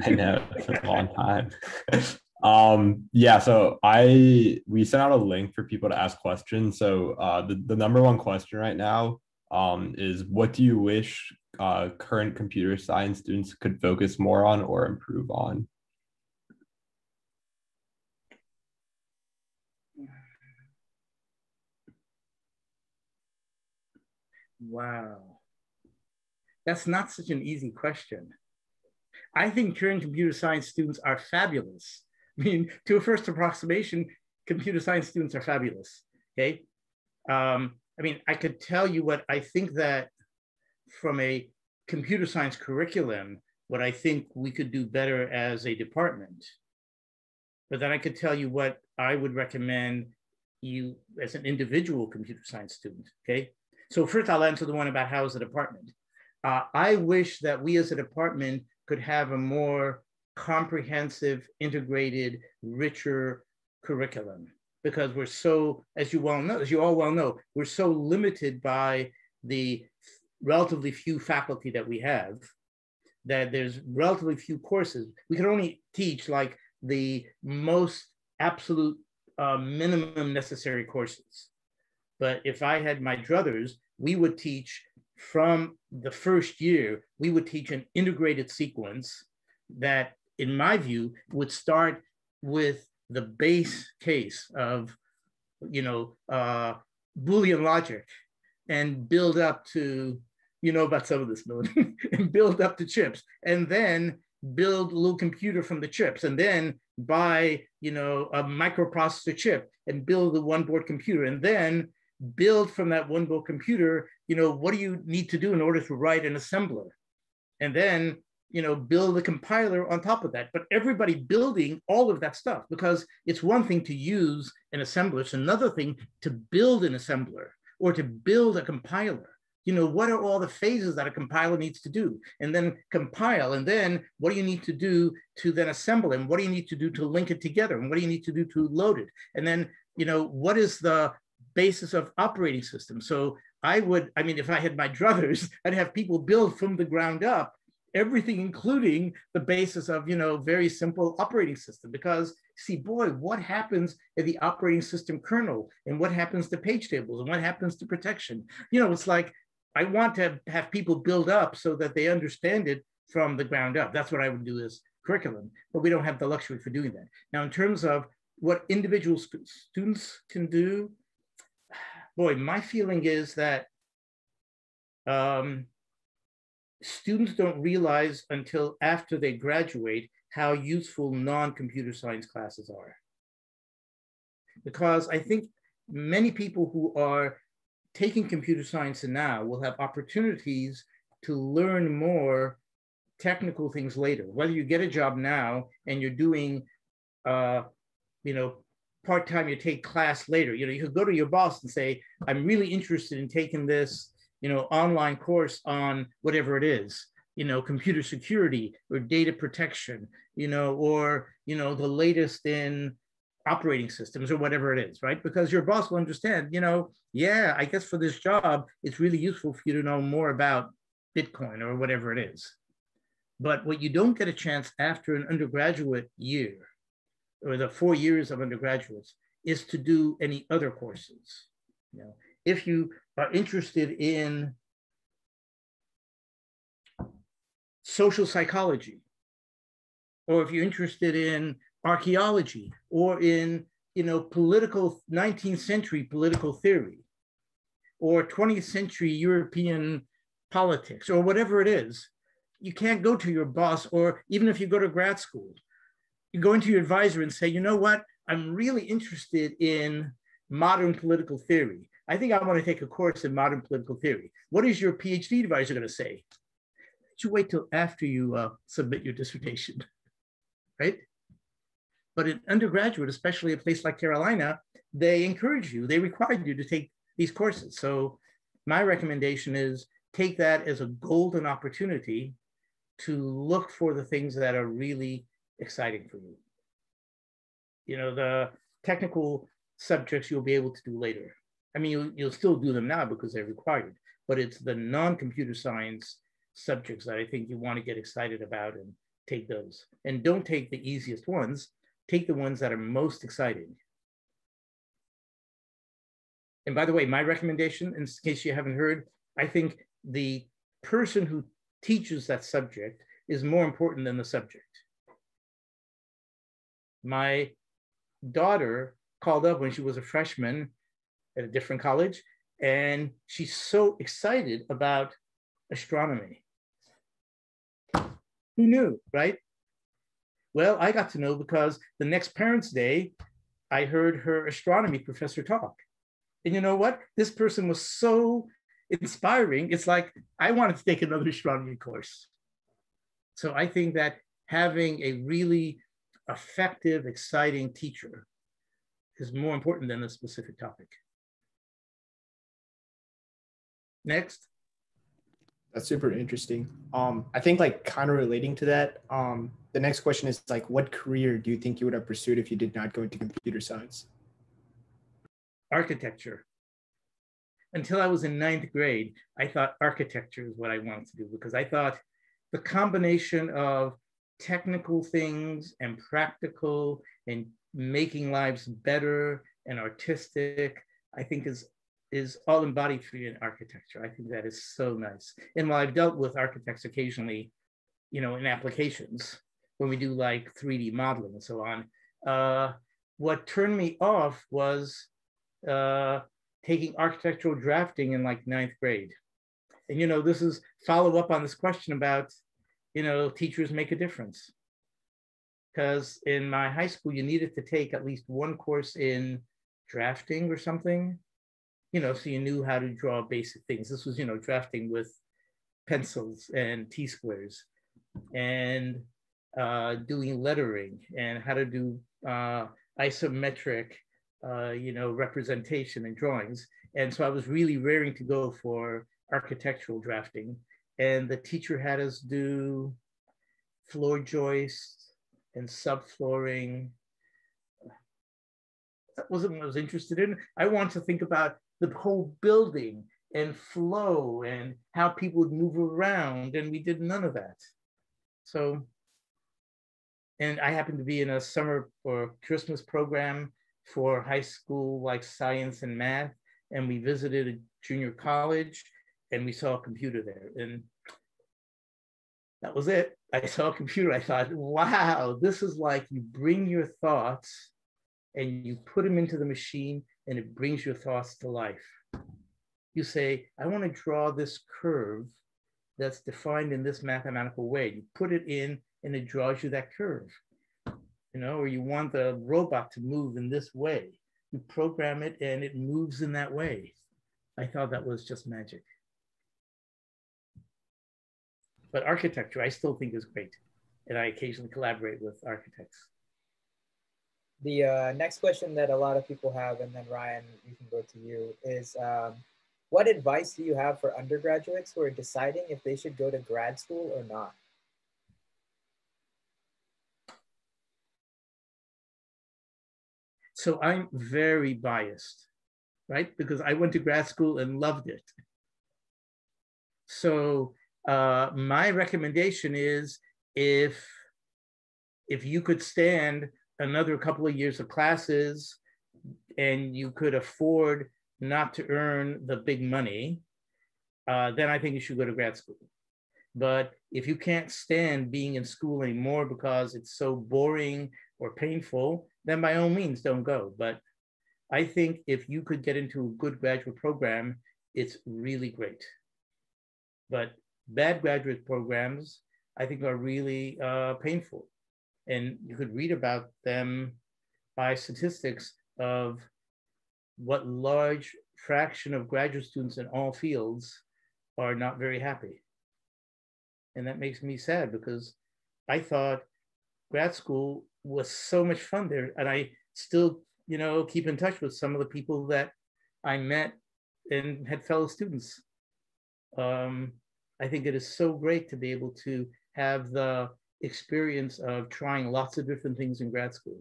I know it's a long time. um, yeah. So I we sent out a link for people to ask questions. So uh, the the number one question right now um, is what do you wish uh, current computer science students could focus more on or improve on? Wow. That's not such an easy question. I think current computer science students are fabulous. I mean, to a first approximation, computer science students are fabulous. Okay. Um, I mean, I could tell you what I think that from a computer science curriculum, what I think we could do better as a department. But then I could tell you what I would recommend you as an individual computer science student. Okay. So first I'll answer the one about how is the department. Uh, I wish that we as a department could have a more comprehensive, integrated, richer curriculum because we're so, as you well know, as you all well know, we're so limited by the relatively few faculty that we have that there's relatively few courses. We can only teach like the most absolute uh, minimum necessary courses. But if I had my druthers, we would teach from the first year, we would teach an integrated sequence that, in my view, would start with the base case of, you know, uh, Boolean logic and build up to, you know about some of this, and build up to chips. And then build a little computer from the chips and then buy, you know, a microprocessor chip and build a one board computer. And then build from that one board computer, you know, what do you need to do in order to write an assembler? And then, you know, build a compiler on top of that. But everybody building all of that stuff because it's one thing to use an assembler, it's another thing to build an assembler or to build a compiler. You know, what are all the phases that a compiler needs to do? And then compile, and then what do you need to do to then assemble? And what do you need to do to link it together? And what do you need to do to load it? And then, you know, what is the basis of operating system. So I would, I mean, if I had my druthers, I'd have people build from the ground up everything, including the basis of, you know, very simple operating system. Because see, boy, what happens at the operating system kernel and what happens to page tables and what happens to protection? You know, it's like, I want to have people build up so that they understand it from the ground up. That's what I would do as curriculum, but we don't have the luxury for doing that. Now, in terms of what individual st students can do, boy, my feeling is that um, students don't realize until after they graduate how useful non-computer science classes are. Because I think many people who are taking computer science now will have opportunities to learn more technical things later. Whether you get a job now and you're doing, uh, you know, part-time, you take class later. You know, you could go to your boss and say, I'm really interested in taking this, you know, online course on whatever it is, you know, computer security or data protection, you know, or, you know, the latest in operating systems or whatever it is, right? Because your boss will understand, you know, yeah, I guess for this job, it's really useful for you to know more about Bitcoin or whatever it is. But what you don't get a chance after an undergraduate year or the four years of undergraduates is to do any other courses. You know, if you are interested in social psychology, or if you're interested in archaeology or in you know political 19th century political theory or 20th century European politics or whatever it is, you can't go to your boss or even if you go to grad school, you go into your advisor and say, you know what, I'm really interested in modern political theory. I think I want to take a course in modern political theory. What is your PhD advisor going to say? You wait till after you uh, submit your dissertation, right? But in undergraduate, especially a place like Carolina, they encourage you, they require you to take these courses. So my recommendation is take that as a golden opportunity to look for the things that are really exciting for you. You know, the technical subjects you'll be able to do later. I mean, you'll, you'll still do them now because they're required, but it's the non-computer science subjects that I think you want to get excited about and take those. And don't take the easiest ones, take the ones that are most exciting. And by the way, my recommendation, in case you haven't heard, I think the person who teaches that subject is more important than the subject. My daughter called up when she was a freshman at a different college, and she's so excited about astronomy. Who knew, right? Well, I got to know because the next Parents' Day, I heard her astronomy professor talk. And you know what? This person was so inspiring. It's like I wanted to take another astronomy course. So I think that having a really effective, exciting teacher is more important than a specific topic. Next. That's super interesting. Um, I think like kind of relating to that, um, the next question is like, what career do you think you would have pursued if you did not go into computer science? Architecture until I was in ninth grade, I thought architecture is what I wanted to do because I thought the combination of technical things and practical and making lives better and artistic, I think is is all embodied for you in architecture. I think that is so nice. And while I've dealt with architects occasionally, you know, in applications when we do like 3D modeling and so on, uh, what turned me off was uh, taking architectural drafting in like ninth grade. And, you know, this is follow up on this question about, you know, teachers make a difference. Because in my high school, you needed to take at least one course in drafting or something, you know, so you knew how to draw basic things. This was, you know, drafting with pencils and T squares and uh, doing lettering and how to do uh, isometric uh, you know, representation and drawings. And so I was really raring to go for architectural drafting. And the teacher had us do floor joists and subflooring. That wasn't what I was interested in. I wanted to think about the whole building and flow and how people would move around. And we did none of that. So, and I happened to be in a summer or Christmas program for high school like science and math. And we visited a junior college and we saw a computer there. And that was it. I saw a computer. I thought, wow, this is like you bring your thoughts and you put them into the machine and it brings your thoughts to life. You say, I want to draw this curve that's defined in this mathematical way. You put it in and it draws you that curve you know, or you want the robot to move in this way. You program it and it moves in that way. I thought that was just magic. But architecture, I still think is great. And I occasionally collaborate with architects. The uh, next question that a lot of people have, and then Ryan, we can go to you, is um, what advice do you have for undergraduates who are deciding if they should go to grad school or not? So I'm very biased, right? Because I went to grad school and loved it. So uh, my recommendation is if if you could stand another couple of years of classes and you could afford not to earn the big money, uh, then I think you should go to grad school. But if you can't stand being in school anymore because it's so boring or painful, then by all means don't go. But I think if you could get into a good graduate program, it's really great. But bad graduate programs, I think, are really uh, painful. And you could read about them by statistics of what large fraction of graduate students in all fields are not very happy. And that makes me sad because I thought grad school was so much fun there. And I still, you know, keep in touch with some of the people that I met and had fellow students. Um, I think it is so great to be able to have the experience of trying lots of different things in grad school.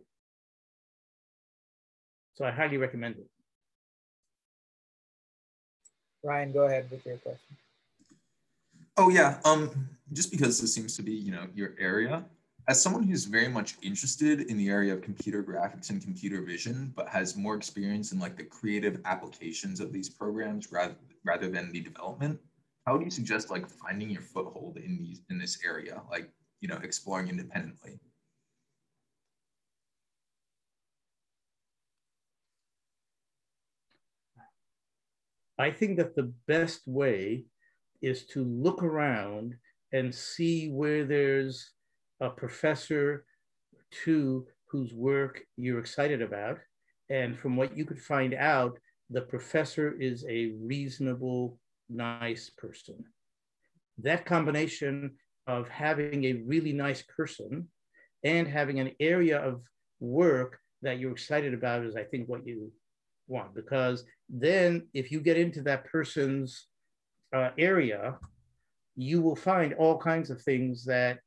So I highly recommend it. Ryan, go ahead with your question. Oh yeah, um, just because this seems to be, you know, your area, as someone who's very much interested in the area of computer graphics and computer vision, but has more experience in like the creative applications of these programs rather rather than the development, how do you suggest like finding your foothold in these in this area, like you know, exploring independently? I think that the best way is to look around and see where there's a professor two whose work you're excited about. And from what you could find out, the professor is a reasonable, nice person. That combination of having a really nice person and having an area of work that you're excited about is, I think, what you want. Because then if you get into that person's uh, area, you will find all kinds of things that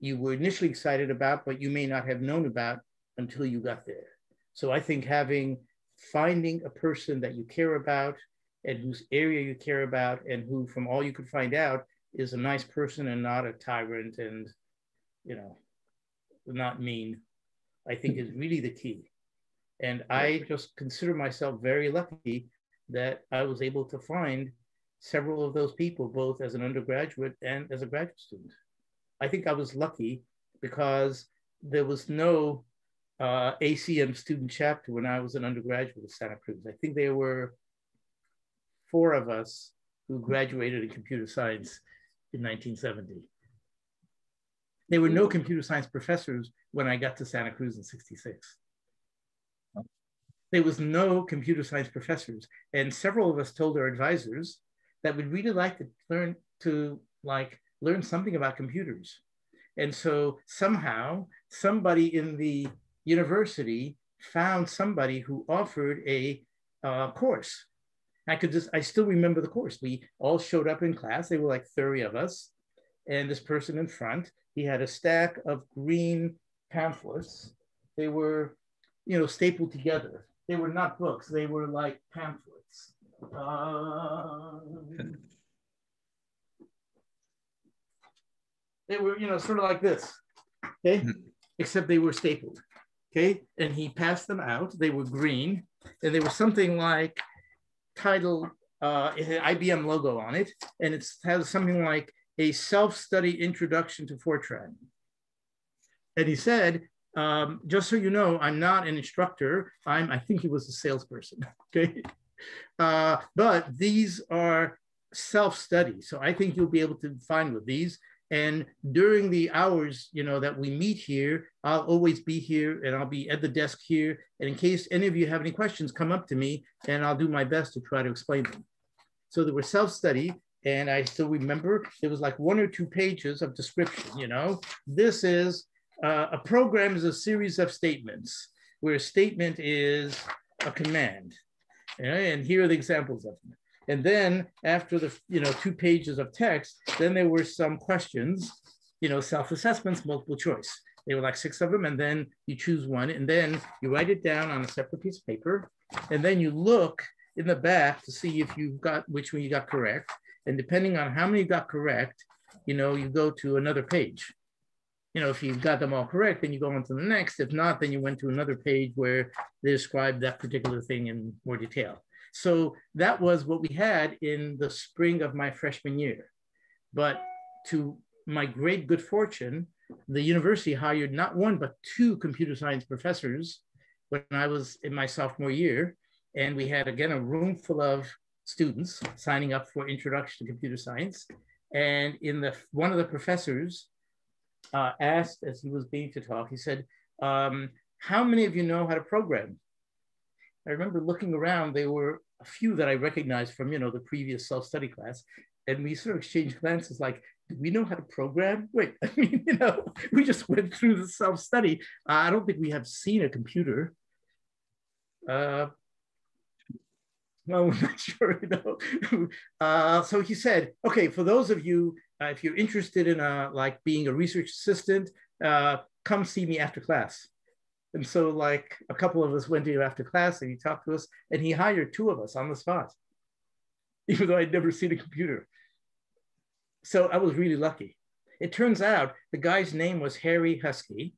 you were initially excited about, but you may not have known about until you got there. So I think having finding a person that you care about and whose area you care about and who from all you could find out is a nice person and not a tyrant and you know not mean. I think is really the key. And i just consider myself very lucky that i was able to find several of those people both as an undergraduate and as a graduate student. I think i was lucky because there was no uh, acm student chapter when i was an undergraduate at santa cruz. I think there were four of us who graduated in computer science in 1970. There were no computer science professors when I got to Santa Cruz in 66. There was no computer science professors. And several of us told our advisors that we'd really like to learn to like learn something about computers. And so somehow somebody in the university found somebody who offered a uh, course I could just, I still remember the course. We all showed up in class. They were like 30 of us. And this person in front, he had a stack of green pamphlets. They were, you know, stapled together. They were not books, they were like pamphlets. Um, they were, you know, sort of like this. Okay. Hmm. Except they were stapled. Okay. And he passed them out. They were green. And they were something like titled, uh, IBM logo on it, and it has something like a self-study introduction to Fortran. And he said, um, just so you know, I'm not an instructor. I'm, I think he was a salesperson, okay? Uh, but these are self-study. So I think you'll be able to find with these. And during the hours, you know, that we meet here, I'll always be here and I'll be at the desk here. And in case any of you have any questions, come up to me and I'll do my best to try to explain them. So there were self-study and I still remember there was like one or two pages of description, you know, this is uh, a program is a series of statements where a statement is a command. And here are the examples of them. And then after the you know two pages of text, then there were some questions, you know, self-assessments, multiple choice. They were like six of them, and then you choose one, and then you write it down on a separate piece of paper, and then you look in the back to see if you've got which one you got correct. And depending on how many you got correct, you know, you go to another page. You know, if you've got them all correct, then you go on to the next. If not, then you went to another page where they describe that particular thing in more detail. So that was what we had in the spring of my freshman year. But to my great good fortune, the university hired not one, but two computer science professors when I was in my sophomore year. And we had, again, a room full of students signing up for Introduction to Computer Science. And in the one of the professors uh, asked as he was being to talk, he said, um, how many of you know how to program? I remember looking around, there were a few that I recognized from, you know, the previous self-study class. And we sort of exchanged glances like, do we know how to program? Wait, I mean, you know, we just went through the self-study. Uh, I don't think we have seen a computer. Uh, no, I'm not sure, you know. Uh, so he said, okay, for those of you, uh, if you're interested in uh, like being a research assistant, uh, come see me after class. And so like a couple of us went to him after class and he talked to us and he hired two of us on the spot, even though I'd never seen a computer. So I was really lucky. It turns out the guy's name was Harry Huskey.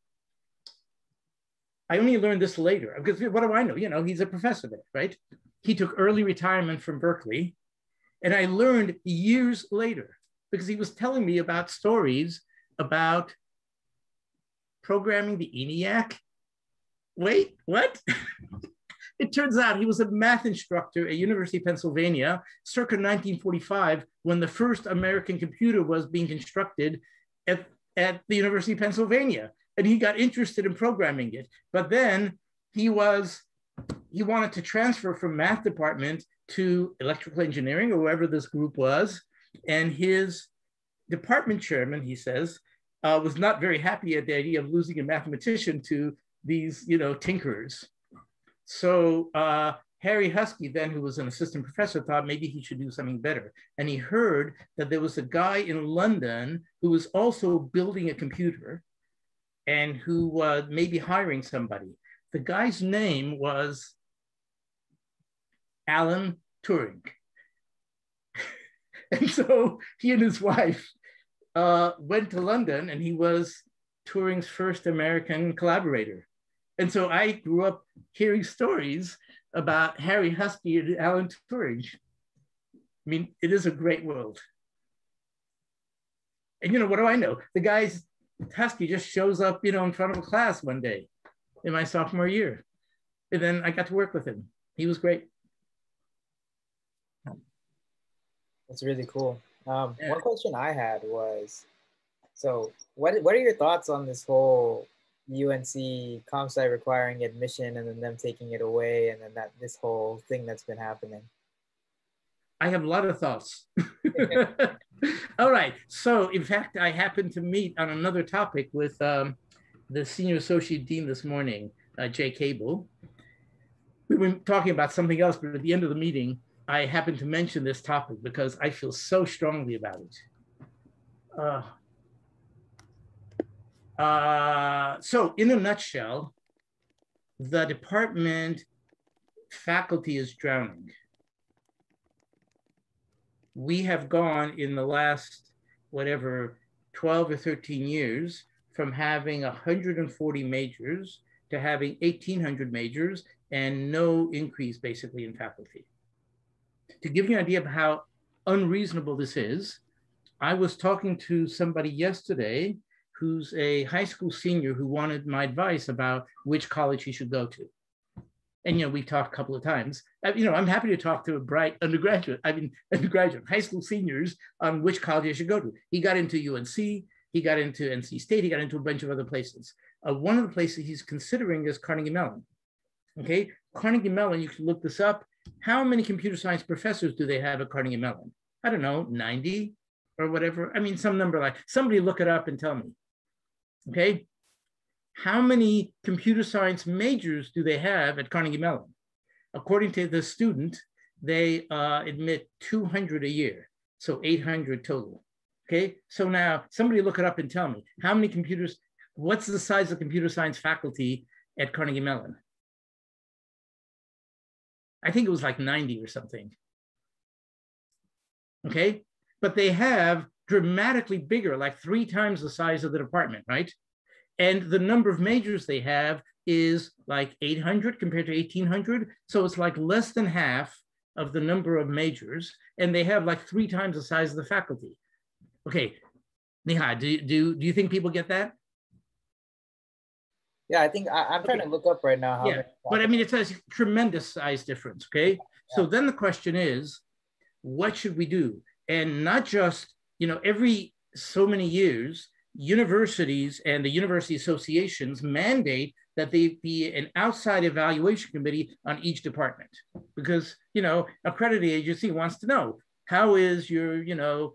I only learned this later because what do I know? You know, he's a professor there, right? He took early retirement from Berkeley. And I learned years later because he was telling me about stories about programming the ENIAC. Wait, what? it turns out he was a math instructor at University of Pennsylvania circa 1945 when the first American computer was being constructed at, at the University of Pennsylvania. And he got interested in programming it. But then he was he wanted to transfer from math department to electrical engineering or wherever this group was. And his department chairman, he says, uh, was not very happy at the idea of losing a mathematician to these, you know, tinkers. So uh, Harry Huskey, then who was an assistant professor, thought maybe he should do something better. And he heard that there was a guy in London who was also building a computer and who uh, maybe hiring somebody. The guy's name was Alan Turing. and so he and his wife uh, went to London and he was Turing's first American collaborator. And so I grew up hearing stories about Harry Huskey and Alan Turing. I mean, it is a great world. And you know, what do I know? The guy's Huskey just shows up, you know, in front of a class one day in my sophomore year. And then I got to work with him. He was great. That's really cool. Um, yeah. One question I had was, so what what are your thoughts on this whole UNC CompSci requiring admission and then them taking it away and then that this whole thing that's been happening? I have a lot of thoughts. All right. So, in fact, I happened to meet on another topic with um, the senior associate dean this morning, uh, Jaye Cable. We were talking about something else, but at the end of the meeting, I happened to mention this topic because I feel so strongly about it. Uh, uh, so, in a nutshell, the department faculty is drowning. We have gone in the last, whatever, 12 or 13 years from having 140 majors to having 1,800 majors and no increase basically in faculty. To give you an idea of how unreasonable this is, I was talking to somebody yesterday who's a high school senior who wanted my advice about which college he should go to. And you know, we've talked a couple of times. Uh, you know, I'm happy to talk to a bright undergraduate, I mean, undergraduate, high school seniors on which college they should go to. He got into UNC, he got into NC State, he got into a bunch of other places. Uh, one of the places he's considering is Carnegie Mellon. Okay, Carnegie Mellon, you can look this up. How many computer science professors do they have at Carnegie Mellon? I don't know, 90 or whatever. I mean, some number like somebody look it up and tell me. Okay. How many computer science majors do they have at Carnegie Mellon? According to the student, they uh, admit 200 a year, so 800 total. Okay, so now somebody look it up and tell me how many computers, what's the size of computer science faculty at Carnegie Mellon? I think it was like 90 or something. Okay, but they have dramatically bigger, like three times the size of the department, right? And the number of majors they have is like 800 compared to 1800. So it's like less than half of the number of majors, and they have like three times the size of the faculty. Okay, Neha, do, do, do you think people get that? Yeah, I think I, am trying okay. to look up right now. yeah, but I mean, it's a tremendous size difference. Okay, yeah. so then the question is, what should we do? And not just you know every so many years, universities and the university associations mandate that they be an outside evaluation committee on each department because you know accrediting agency wants to know how is your you know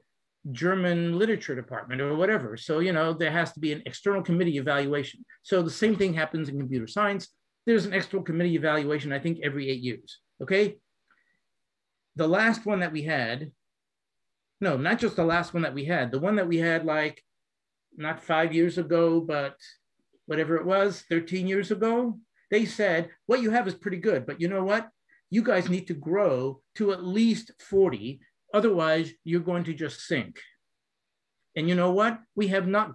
German literature department or whatever. So, you know, there has to be an external committee evaluation. So the same thing happens in computer science. There's an external committee evaluation, I think, every eight years. Okay. The last one that we had, no, not just the last one that we had, the one that we had like not five years ago, but whatever it was, 13 years ago, they said, what you have is pretty good, but you know what? You guys need to grow to at least 40 Otherwise, you're going to just sink. And you know what? We have not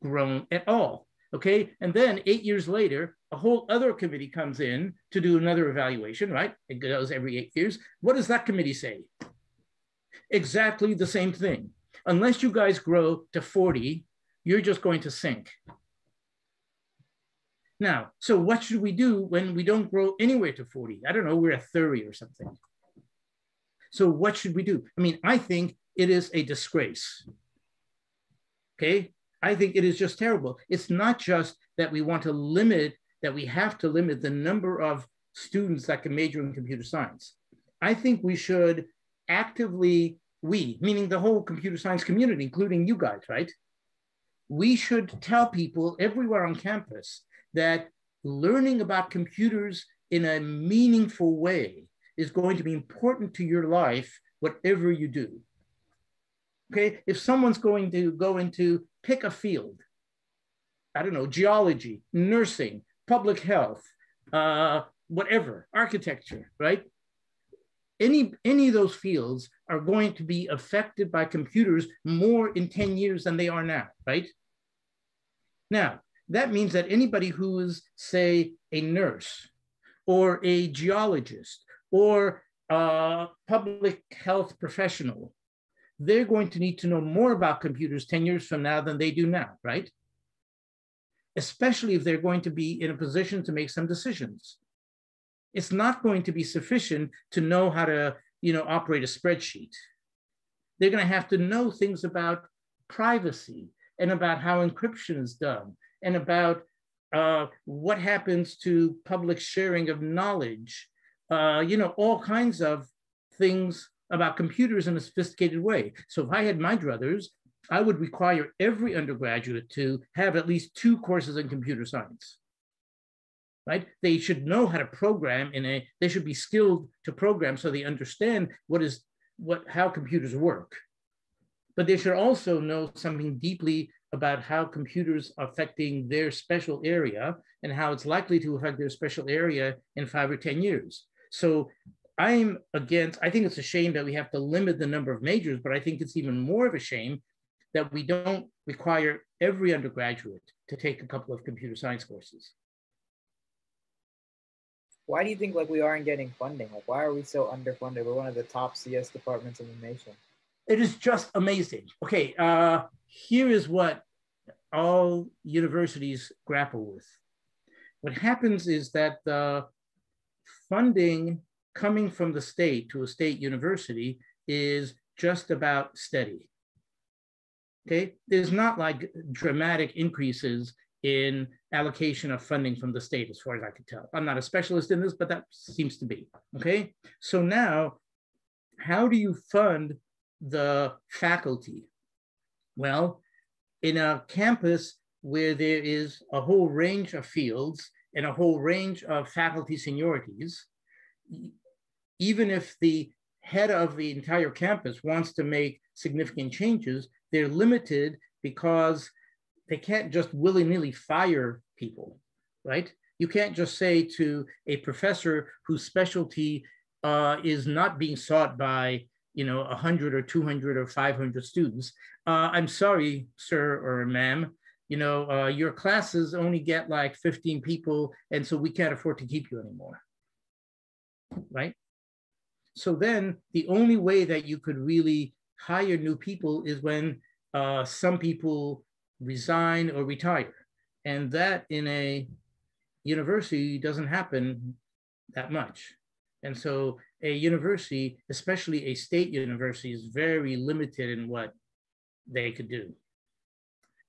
grown at all. Okay. And then eight years later, a whole other committee comes in to do another evaluation, right? It goes every eight years. What does that committee say? Exactly the same thing. Unless you guys grow to 40, you're just going to sink. Now, so what should we do when we don't grow anywhere to 40? I don't know, we're at 30 or something. So what should we do? I mean, I think it is a disgrace. Okay, I think it is just terrible. It's not just that we want to limit, that we have to limit the number of students that can major in computer science. I think we should actively, we, meaning the whole computer science community, including you guys, right? We should tell people everywhere on campus that learning about computers in a meaningful way is going to be important to your life, whatever you do. Okay, if someone's going to go into pick a field, I don't know, geology, nursing, public health, uh, whatever, architecture, right? Any, any of those fields are going to be affected by computers more in 10 years than they are now, right? Now, that means that anybody who is, say, a nurse or a geologist or a public health professional, they're going to need to know more about computers 10 years from now than they do now, right? Especially if they're going to be in a position to make some decisions. It's not going to be sufficient to know how to, you know, operate a spreadsheet. They're going to have to know things about privacy and about how encryption is done and about uh, what happens to public sharing of knowledge uh, you know, all kinds of things about computers in a sophisticated way. So if I had my druthers, I would require every undergraduate to have at least two courses in computer science. Right? They should know how to program in a, they should be skilled to program so they understand what is what how computers work. But they should also know something deeply about how computers are affecting their special area and how it's likely to affect their special area in five or 10 years. So I'm against, I think it's a shame that we have to limit the number of majors, but I think it's even more of a shame that we don't require every undergraduate to take a couple of computer science courses. Why do you think like we aren't getting funding? Like why are we so underfunded? We're one of the top CS departments in the nation. It is just amazing. Okay, uh, here is what all universities grapple with. What happens is that the funding coming from the state to a state university is just about steady. Okay, there's not like dramatic increases in allocation of funding from the state, as far as I can tell. I'm not a specialist in this, but that seems to be. Okay, so now how do you fund the faculty? Well, in a campus where there is a whole range of fields and a whole range of faculty seniorities, even if the head of the entire campus wants to make significant changes, they're limited because they can't just willy-nilly fire people, right? You can't just say to a professor whose specialty uh, is not being sought by you know, 100 or 200 or 500 students. Uh, I'm sorry, sir or ma'am, you know, uh, your classes only get like 15 people, and so we can't afford to keep you anymore, right? So then the only way that you could really hire new people is when uh, some people resign or retire. And that in a university doesn't happen that much. And so a university, especially a state university, is very limited in what they could do.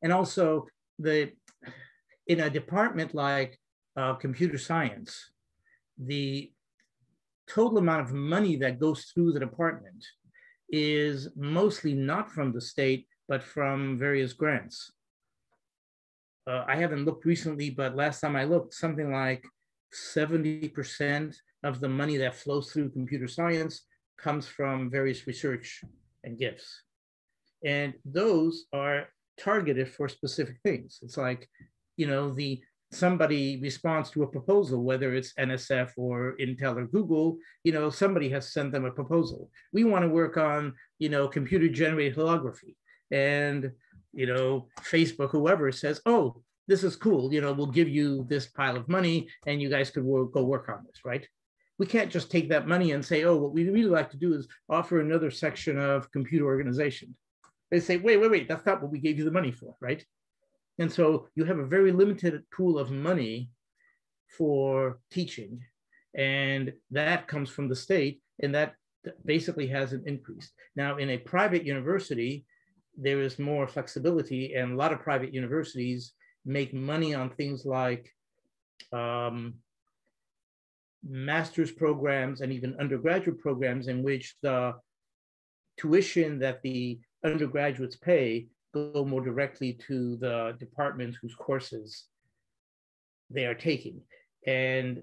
And also the in a department like uh, computer science, the total amount of money that goes through the department is mostly not from the state, but from various grants. Uh, I haven't looked recently, but last time I looked, something like 70% of the money that flows through computer science comes from various research and gifts. And those are targeted for specific things. It's like, you know, the somebody responds to a proposal, whether it's NSF or Intel or Google, you know, somebody has sent them a proposal. We want to work on, you know, computer generated holography. And, you know, Facebook, whoever says, oh, this is cool, you know, we'll give you this pile of money and you guys could work, go work on this, right? We can't just take that money and say, oh, what we really like to do is offer another section of computer organization. They say, wait, wait, wait, that's not what we gave you the money for, right? And so you have a very limited pool of money for teaching. And that comes from the state, and that basically hasn't increased. Now, in a private university, there is more flexibility, and a lot of private universities make money on things like um, master's programs and even undergraduate programs in which the tuition that the undergraduates pay go more directly to the departments whose courses they are taking. And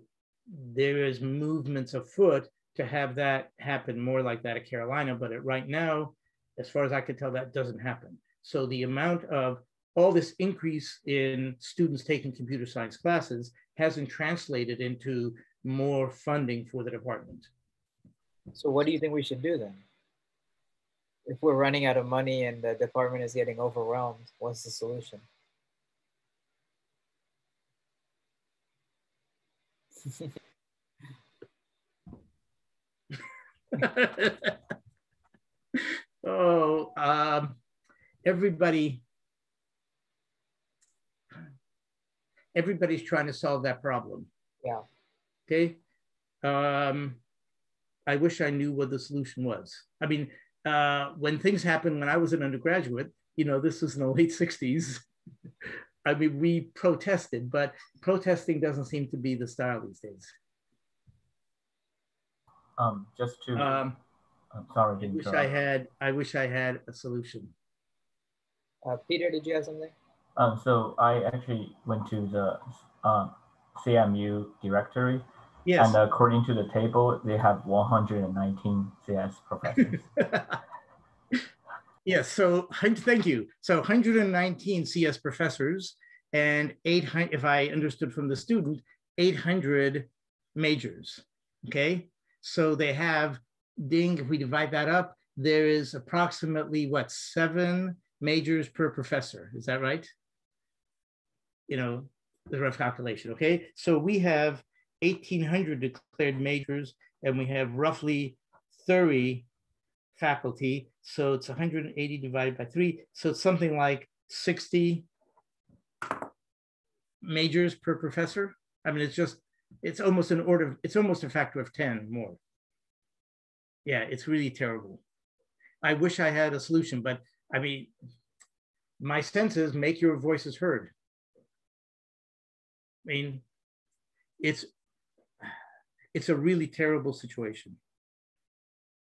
there is movements afoot to have that happen more like that at Carolina, but at right now, as far as I can tell, that doesn't happen. So the amount of all this increase in students taking computer science classes hasn't translated into more funding for the department. So what do you think we should do then? if we're running out of money and the department is getting overwhelmed, what's the solution? oh, um, everybody, everybody's trying to solve that problem. Yeah. Okay. Um, I wish I knew what the solution was. I mean, uh, when things happened when I was an undergraduate, you know, this was in the late 60s. I mean, we protested, but protesting doesn't seem to be the style these days. Um, just to, um, I'm sorry, I wish I had, I wish I had a solution. Uh, Peter, did you have something? Um, so I actually went to the uh, CMU directory Yes. And according to the table, they have 119 CS professors. yes. So thank you. So 119 CS professors and 800, if I understood from the student, 800 majors. Okay. So they have ding, if we divide that up, there is approximately what, seven majors per professor. Is that right? You know, the rough calculation. Okay. So we have 1,800 declared majors, and we have roughly 30 faculty. So it's 180 divided by three. So it's something like 60 majors per professor. I mean, it's just, it's almost an order, of, it's almost a factor of 10 more. Yeah, it's really terrible. I wish I had a solution, but I mean, my sense is make your voices heard. I mean, it's it's a really terrible situation.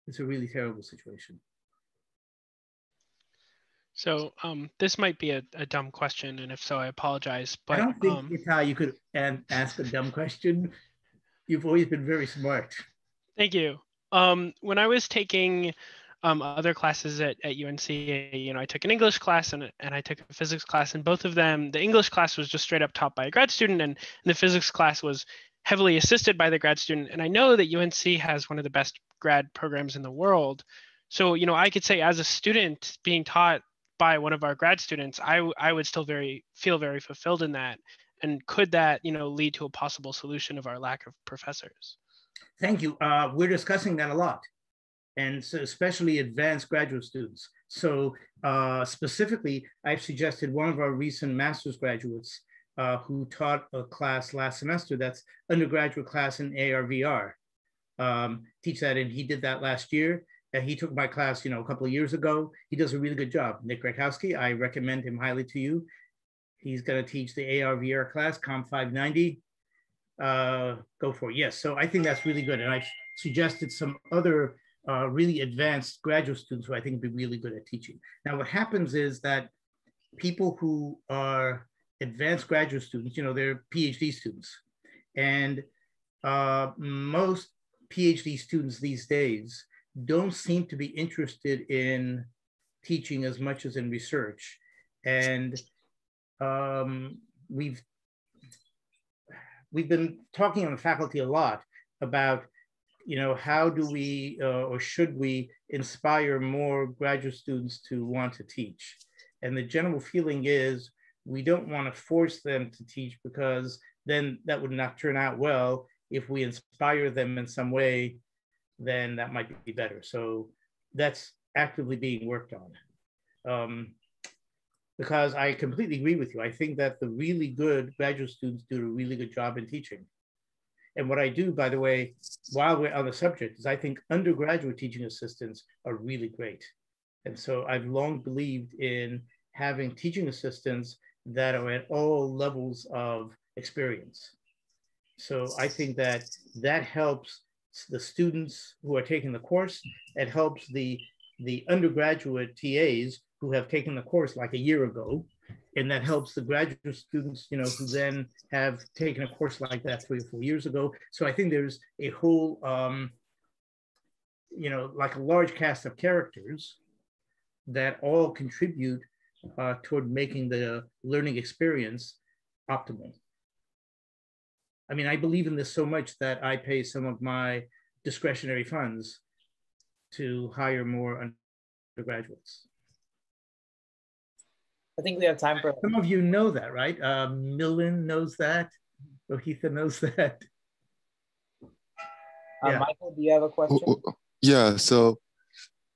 It's a really terrible situation. So um, this might be a, a, dumb question, and if so, I apologize. But I don't think um, it's how you could ask a dumb question. You've always been very smart. Thank you. Um, when I was taking um, other classes at, at UNC, you know, I took an English class and, and I took a physics class, and both of them, the English class was just straight up taught by a grad student, and, and the physics class was heavily assisted by the grad student. And I know that UNC has one of the best grad programs in the world. so you know i could say as a student being taught by one of our grad students i i would still very feel very fulfilled in that and could that you know lead to a possible solution of our lack of professors thank you uh, we're discussing that a lot and so especially advanced graduate students so uh, specifically i've suggested one of our recent master's graduates uh, who taught a class last semester that's undergraduate class in ARVR. Um, teach that, and he did that last year. And he took my class, you know, a couple of years ago. He does a really good job. Nick Grakowski, I recommend him highly to you. He's going to teach the ARVR class, COMP 590. Uh, go for it. Yes. So I think that's really good. And I've suggested some other uh, really advanced graduate students who I think would be really good at teaching. Now, what happens is that people who are advanced graduate students, you know, they're PhD students. And uh, most PhD students these days don't seem to be interested in teaching as much as in research. And um, we've we've been talking on the faculty a lot about, you know, how do we uh, or should we inspire more graduate students to want to teach? And the general feeling is we don't want to force them to teach because then that would not turn out well. If we inspire them in some way, then that might be better. So that's actively being worked on. Um, because I completely agree with you. I think that the really good graduate students do a really good job in teaching. And what I do, by the way, while we're on the subject, is I think undergraduate teaching assistants are really great. And so I've long believed in having teaching assistants that are at all levels of experience. So I think that that helps the students who are taking the course. It helps the, the undergraduate TAs who have taken the course like a year ago. And that helps the graduate students, you know, who then have taken a course like that three or four years ago. So I think there's a whole, um, you know, like a large cast of characters that all contribute uh, toward making the learning experience optimal. I mean, I believe in this so much that I pay some of my discretionary funds to hire more undergraduates. I think we have time for. Some of you know that, right? Uh, Millen knows that. Rohitha knows that. Uh, yeah. Michael, do you have a question? Yeah. So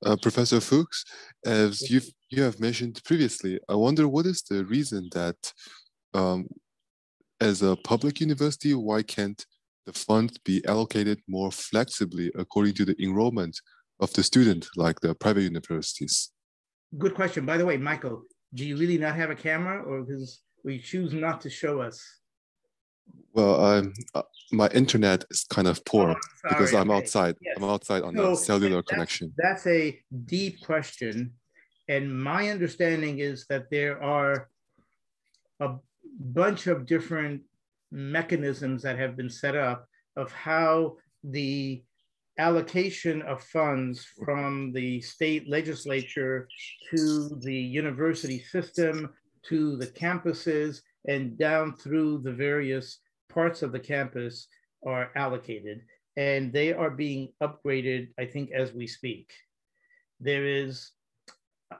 uh, Professor Fuchs, as you you have mentioned previously, I wonder what is the reason that, um, as a public university, why can't the funds be allocated more flexibly according to the enrollment of the student, like the private universities? Good question. By the way, Michael, do you really not have a camera, or because we choose not to show us? Well, um, uh, my internet is kind of poor oh, because I'm okay. outside. Yes. I'm outside on so, the cellular that's, connection. That's a deep question. And my understanding is that there are a bunch of different mechanisms that have been set up of how the allocation of funds from the state legislature to the university system to the campuses and down through the various parts of the campus are allocated and they are being upgraded, I think, as we speak. There is,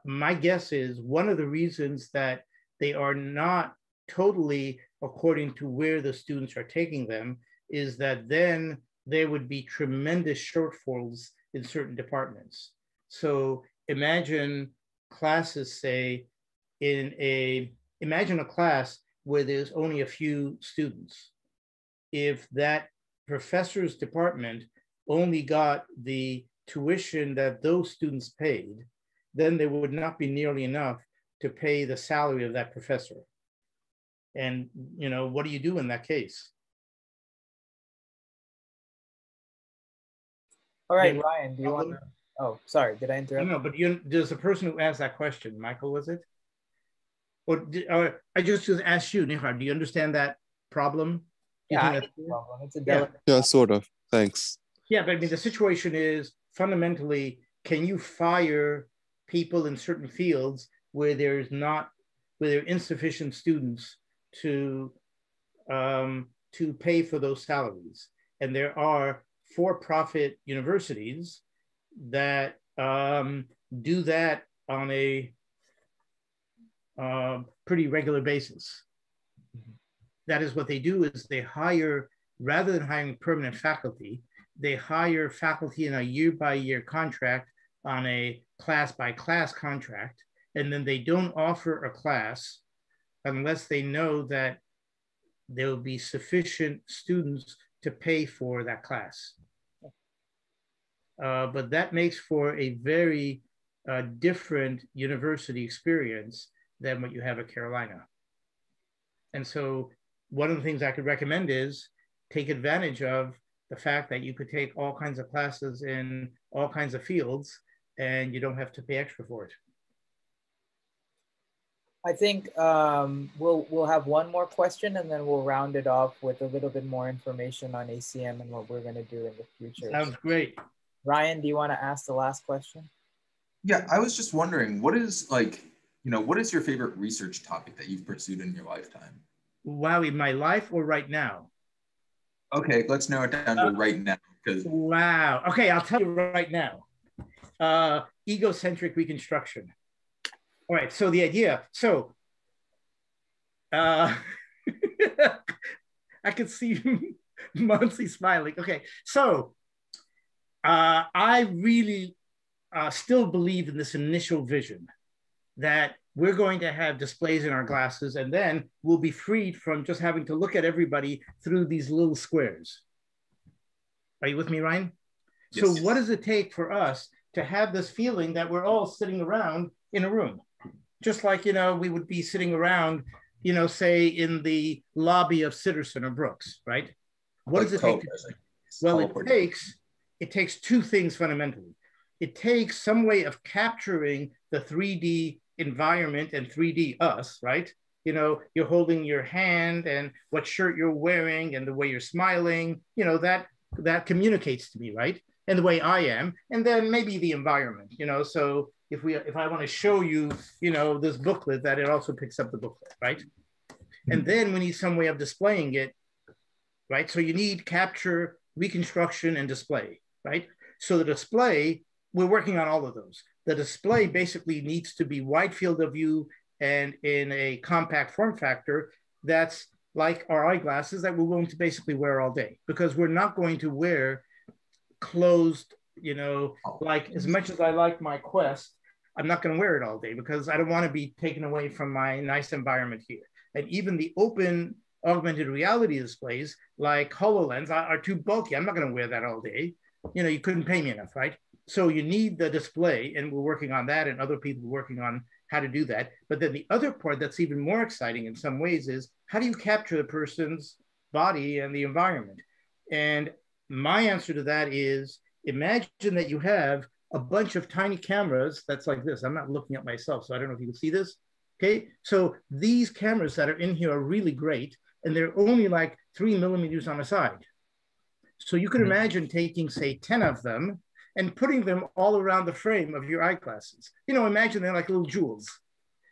my guess is one of the reasons that they are not totally according to where the students are taking them is that then there would be tremendous shortfalls in certain departments. So imagine classes, say, in a, imagine a class where there's only a few students. If that professor's department only got the tuition that those students paid, then there would not be nearly enough to pay the salary of that professor. And you know, what do you do in that case? All right, Ryan, do you want to? Oh, sorry, did I interrupt? No, but you, there's a person who asked that question. Michael, was it? Or, uh, I just just asked you, Nihar, do you understand that problem? Yeah, it's a delicate yeah. yeah, sort of. Thanks. Yeah, but I mean, the situation is fundamentally, can you fire people in certain fields where there's not, where there are insufficient students to, um, to pay for those salaries? And there are for-profit universities that um, do that on a uh, pretty regular basis. That is what they do is they hire, rather than hiring permanent faculty, they hire faculty in a year by year contract on a class by class contract. And then they don't offer a class unless they know that there will be sufficient students to pay for that class. Uh, but that makes for a very uh, different university experience than what you have at Carolina. And so one of the things I could recommend is take advantage of the fact that you could take all kinds of classes in all kinds of fields and you don't have to pay extra for it. I think um, we'll we'll have one more question and then we'll round it off with a little bit more information on ACM and what we're going to do in the future. Sounds great. Ryan, do you want to ask the last question? Yeah, I was just wondering, what is like, you know, what is your favorite research topic that you've pursued in your lifetime? Wow, in my life or right now? Okay, let's narrow it down to uh, right now. Because wow. Okay, I'll tell you right now. Uh, egocentric reconstruction. All right. So the idea. So uh, I could see Muncie smiling. Okay. So uh, I really uh, still believe in this initial vision that we're going to have displays in our glasses and then we'll be freed from just having to look at everybody through these little squares. Are you with me, Ryan? Yes. So what does it take for us to have this feeling that we're all sitting around in a room? Just like, you know, we would be sitting around, you know, say in the lobby of Sitterson or Brooks, right? What like does it take? To, well, it takes, it takes two things fundamentally. It takes some way of capturing the 3D environment and 3D us, right? You know, you're holding your hand and what shirt you're wearing and the way you're smiling, you know, that that communicates to me, right? And the way I am, and then maybe the environment, you know. So if we if I want to show you, you know, this booklet, that it also picks up the booklet, right? And mm-hmm. then we need some way of displaying it, right? So you need capture, reconstruction, and display, right? So the display, we're working on all of those the display basically needs to be wide field of view and in a compact form factor that's like our eyeglasses that we're going to basically wear all day because we're not going to wear closed, you know, like as much as I like my Quest, I'm not going to wear it all day because I don't want to be taken away from my nice environment here. And even the open augmented reality displays like HoloLens are, too bulky. I'm not going to wear that all day. You know, you couldn't pay me enough, right? so you need the display and we're working on that and other people working on how to do that but then the other part that's even more exciting in some ways is how do you capture the person's body and the environment and my answer to that is imagine that you have a bunch of tiny cameras that's like this i'm not looking at myself so i don't know if you can see this okay so these cameras that are in here are really great and they're only like three millimeters on a side so you can mm-hmm. imagine taking say 10 of them and putting them all around the frame of your eyeglasses. You know, imagine they're like little jewels.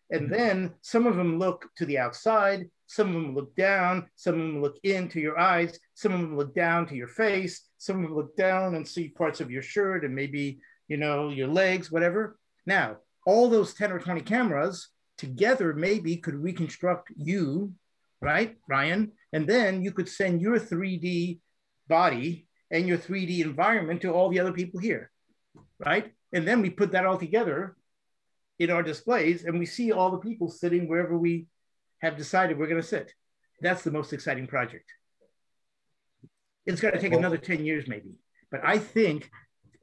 And mm-hmm. then some of them look to the outside, some of them look down, some of them look into your eyes, some of them look down to your face, some of them look down and see parts of your shirt and maybe, you know, your legs, whatever. Now, all those 10 or 20 cameras together maybe could reconstruct you, right, Ryan? And then you could send your 3D body and your 3D environment to all the other people here, right? And then we put that all together in our displays and we see all the people sitting wherever we have decided we're going to sit. That's the most exciting project. It's going to take another 10 years maybe, but I think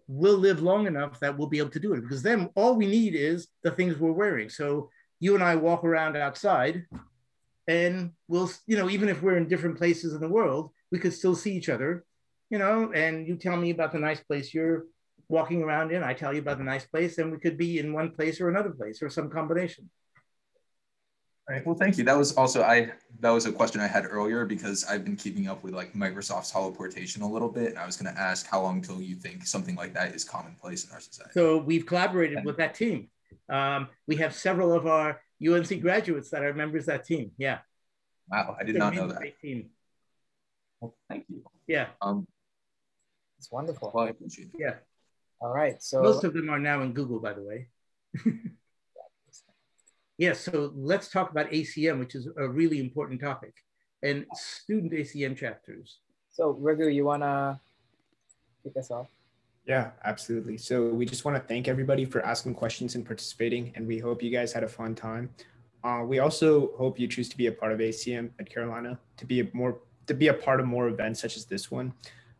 we'll live long enough that we'll be able to do it because then all we need is the things we're wearing. So you and I walk around outside and we'll, you know, even if we're in different places in the world, we could still see each other you know, and you tell me about the nice place you're walking around in. I tell you about the nice place, and we could be in one place or another place or some combination. All right. Well, thank you. That was also I that was a question I had earlier because I've been keeping up with like Microsoft's holoportation a little bit, and I was going to ask how long till you think something like that is commonplace in our society. So we've collaborated and, with that team. Um, we have several of our UNC graduates that are members of that team. Yeah. Wow, I did not know that. Team. Well, thank you. Yeah. Um, it's wonderful. Well, I appreciate it. Yeah. All right. So most of them are now in Google, by the way. yeah. So let's talk about ACM, which is a really important topic, and student ACM chapters. So Raghu, you wanna kick us off? Yeah, absolutely. So we just want to thank everybody for asking questions and participating, and we hope you guys had a fun time. Uh, we also hope you choose to be a part of ACM at Carolina to be a more to be a part of more events such as this one.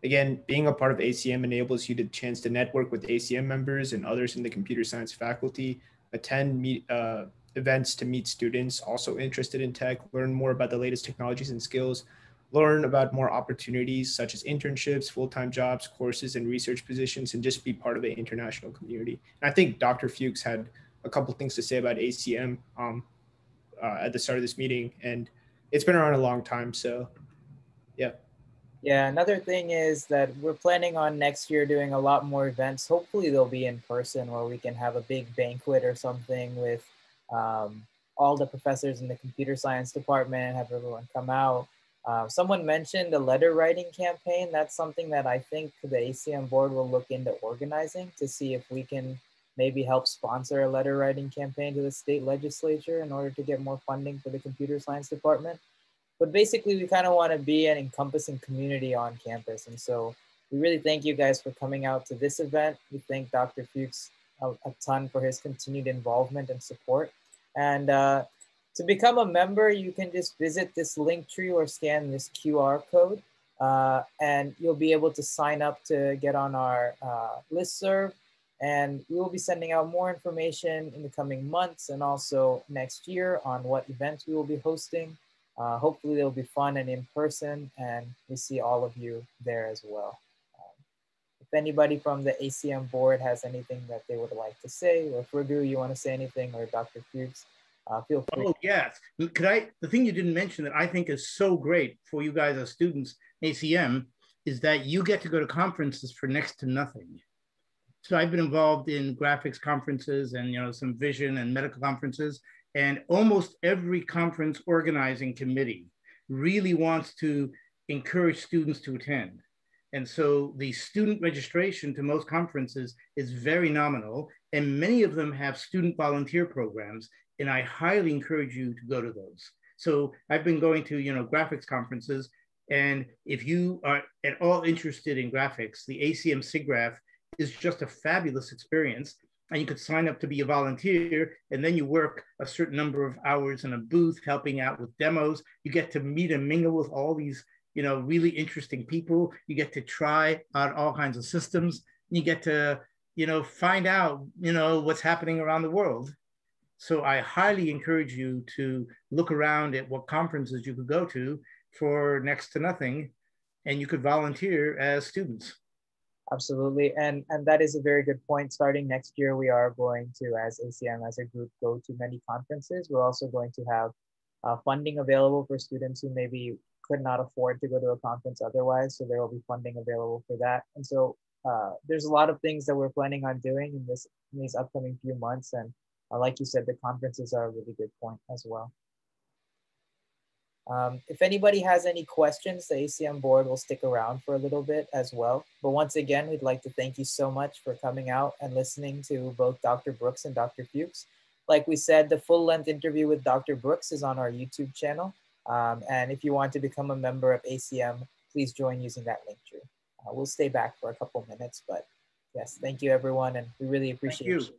Again, being a part of ACM enables you the chance to network with ACM members and others in the computer science faculty, attend meet, uh, events to meet students also interested in tech, learn more about the latest technologies and skills, learn about more opportunities such as internships, full-time jobs, courses, and research positions, and just be part of the international community. And I think Dr. Fuchs had a couple things to say about ACM um, uh, at the start of this meeting, and it's been around a long time, so yeah. Yeah, another thing is that we're planning on next year doing a lot more events. Hopefully, they'll be in person where we can have a big banquet or something with um, all the professors in the computer science department, have everyone come out. Uh, someone mentioned a letter writing campaign. That's something that I think the ACM board will look into organizing to see if we can maybe help sponsor a letter writing campaign to the state legislature in order to get more funding for the computer science department. But basically, we kind of want to be an encompassing community on campus. And so we really thank you guys for coming out to this event. We thank Dr. Fuchs a, a ton for his continued involvement and support. And uh, to become a member, you can just visit this Linktree or scan this QR code. Uh, and you'll be able to sign up to get on our uh, list serve. And we will be sending out more information in the coming months and also next year on what events we will be hosting. Uh, hopefully they'll be fun and in person and we see all of you there as well. If anybody from the ACM board has anything that they would like to say, or Raghu, you want to say anything, or Dr. Fuchs, uh, feel free. Oh yes, could I? The thing you didn't mention that I think is so great for you guys as students, ACM, is that you get to go to conferences for next to nothing. So I've been involved in graphics conferences and you know some vision and medical conferences, and almost every conference organizing committee really wants to encourage students to attend. And so the student registration to most conferences is very nominal, and many of them have student volunteer programs, and I highly encourage you to go to those. So I've been going to, you know, graphics conferences, and if you are at all interested in graphics, the ACM SIGGRAPH is just a fabulous experience and you could sign up to be a volunteer and then you work a certain number of hours in a booth helping out with demos you get to meet and mingle with all these you know really interesting people you get to try out all kinds of systems you get to you know find out you know what's happening around the world so i highly encourage you to look around at what conferences you could go to for next to nothing and you could volunteer as students Absolutely. And, and that is a very good point. Starting next year, we are going to, as ACM, as a group, go to many conferences. We're also going to have uh, funding available for students who maybe could not afford to go to a conference otherwise. So there will be funding available for that. And so uh, there's a lot of things that we're planning on doing in this in these upcoming few months. And uh, like you said, the conferences are a really good point as well. Um, if anybody has any questions, the ACM board will stick around for a little bit as well. But once again, we'd like to thank you so much for coming out and listening to both Dr. Brooks and Dr. Fuchs. Like we said, the full length interview with Dr. Brooks is on our YouTube channel. Um, and if you want to become a member of ACM, please join using that link tree. Uh, we'll stay back for a couple minutes, but yes, thank you everyone. And we really appreciate thank you.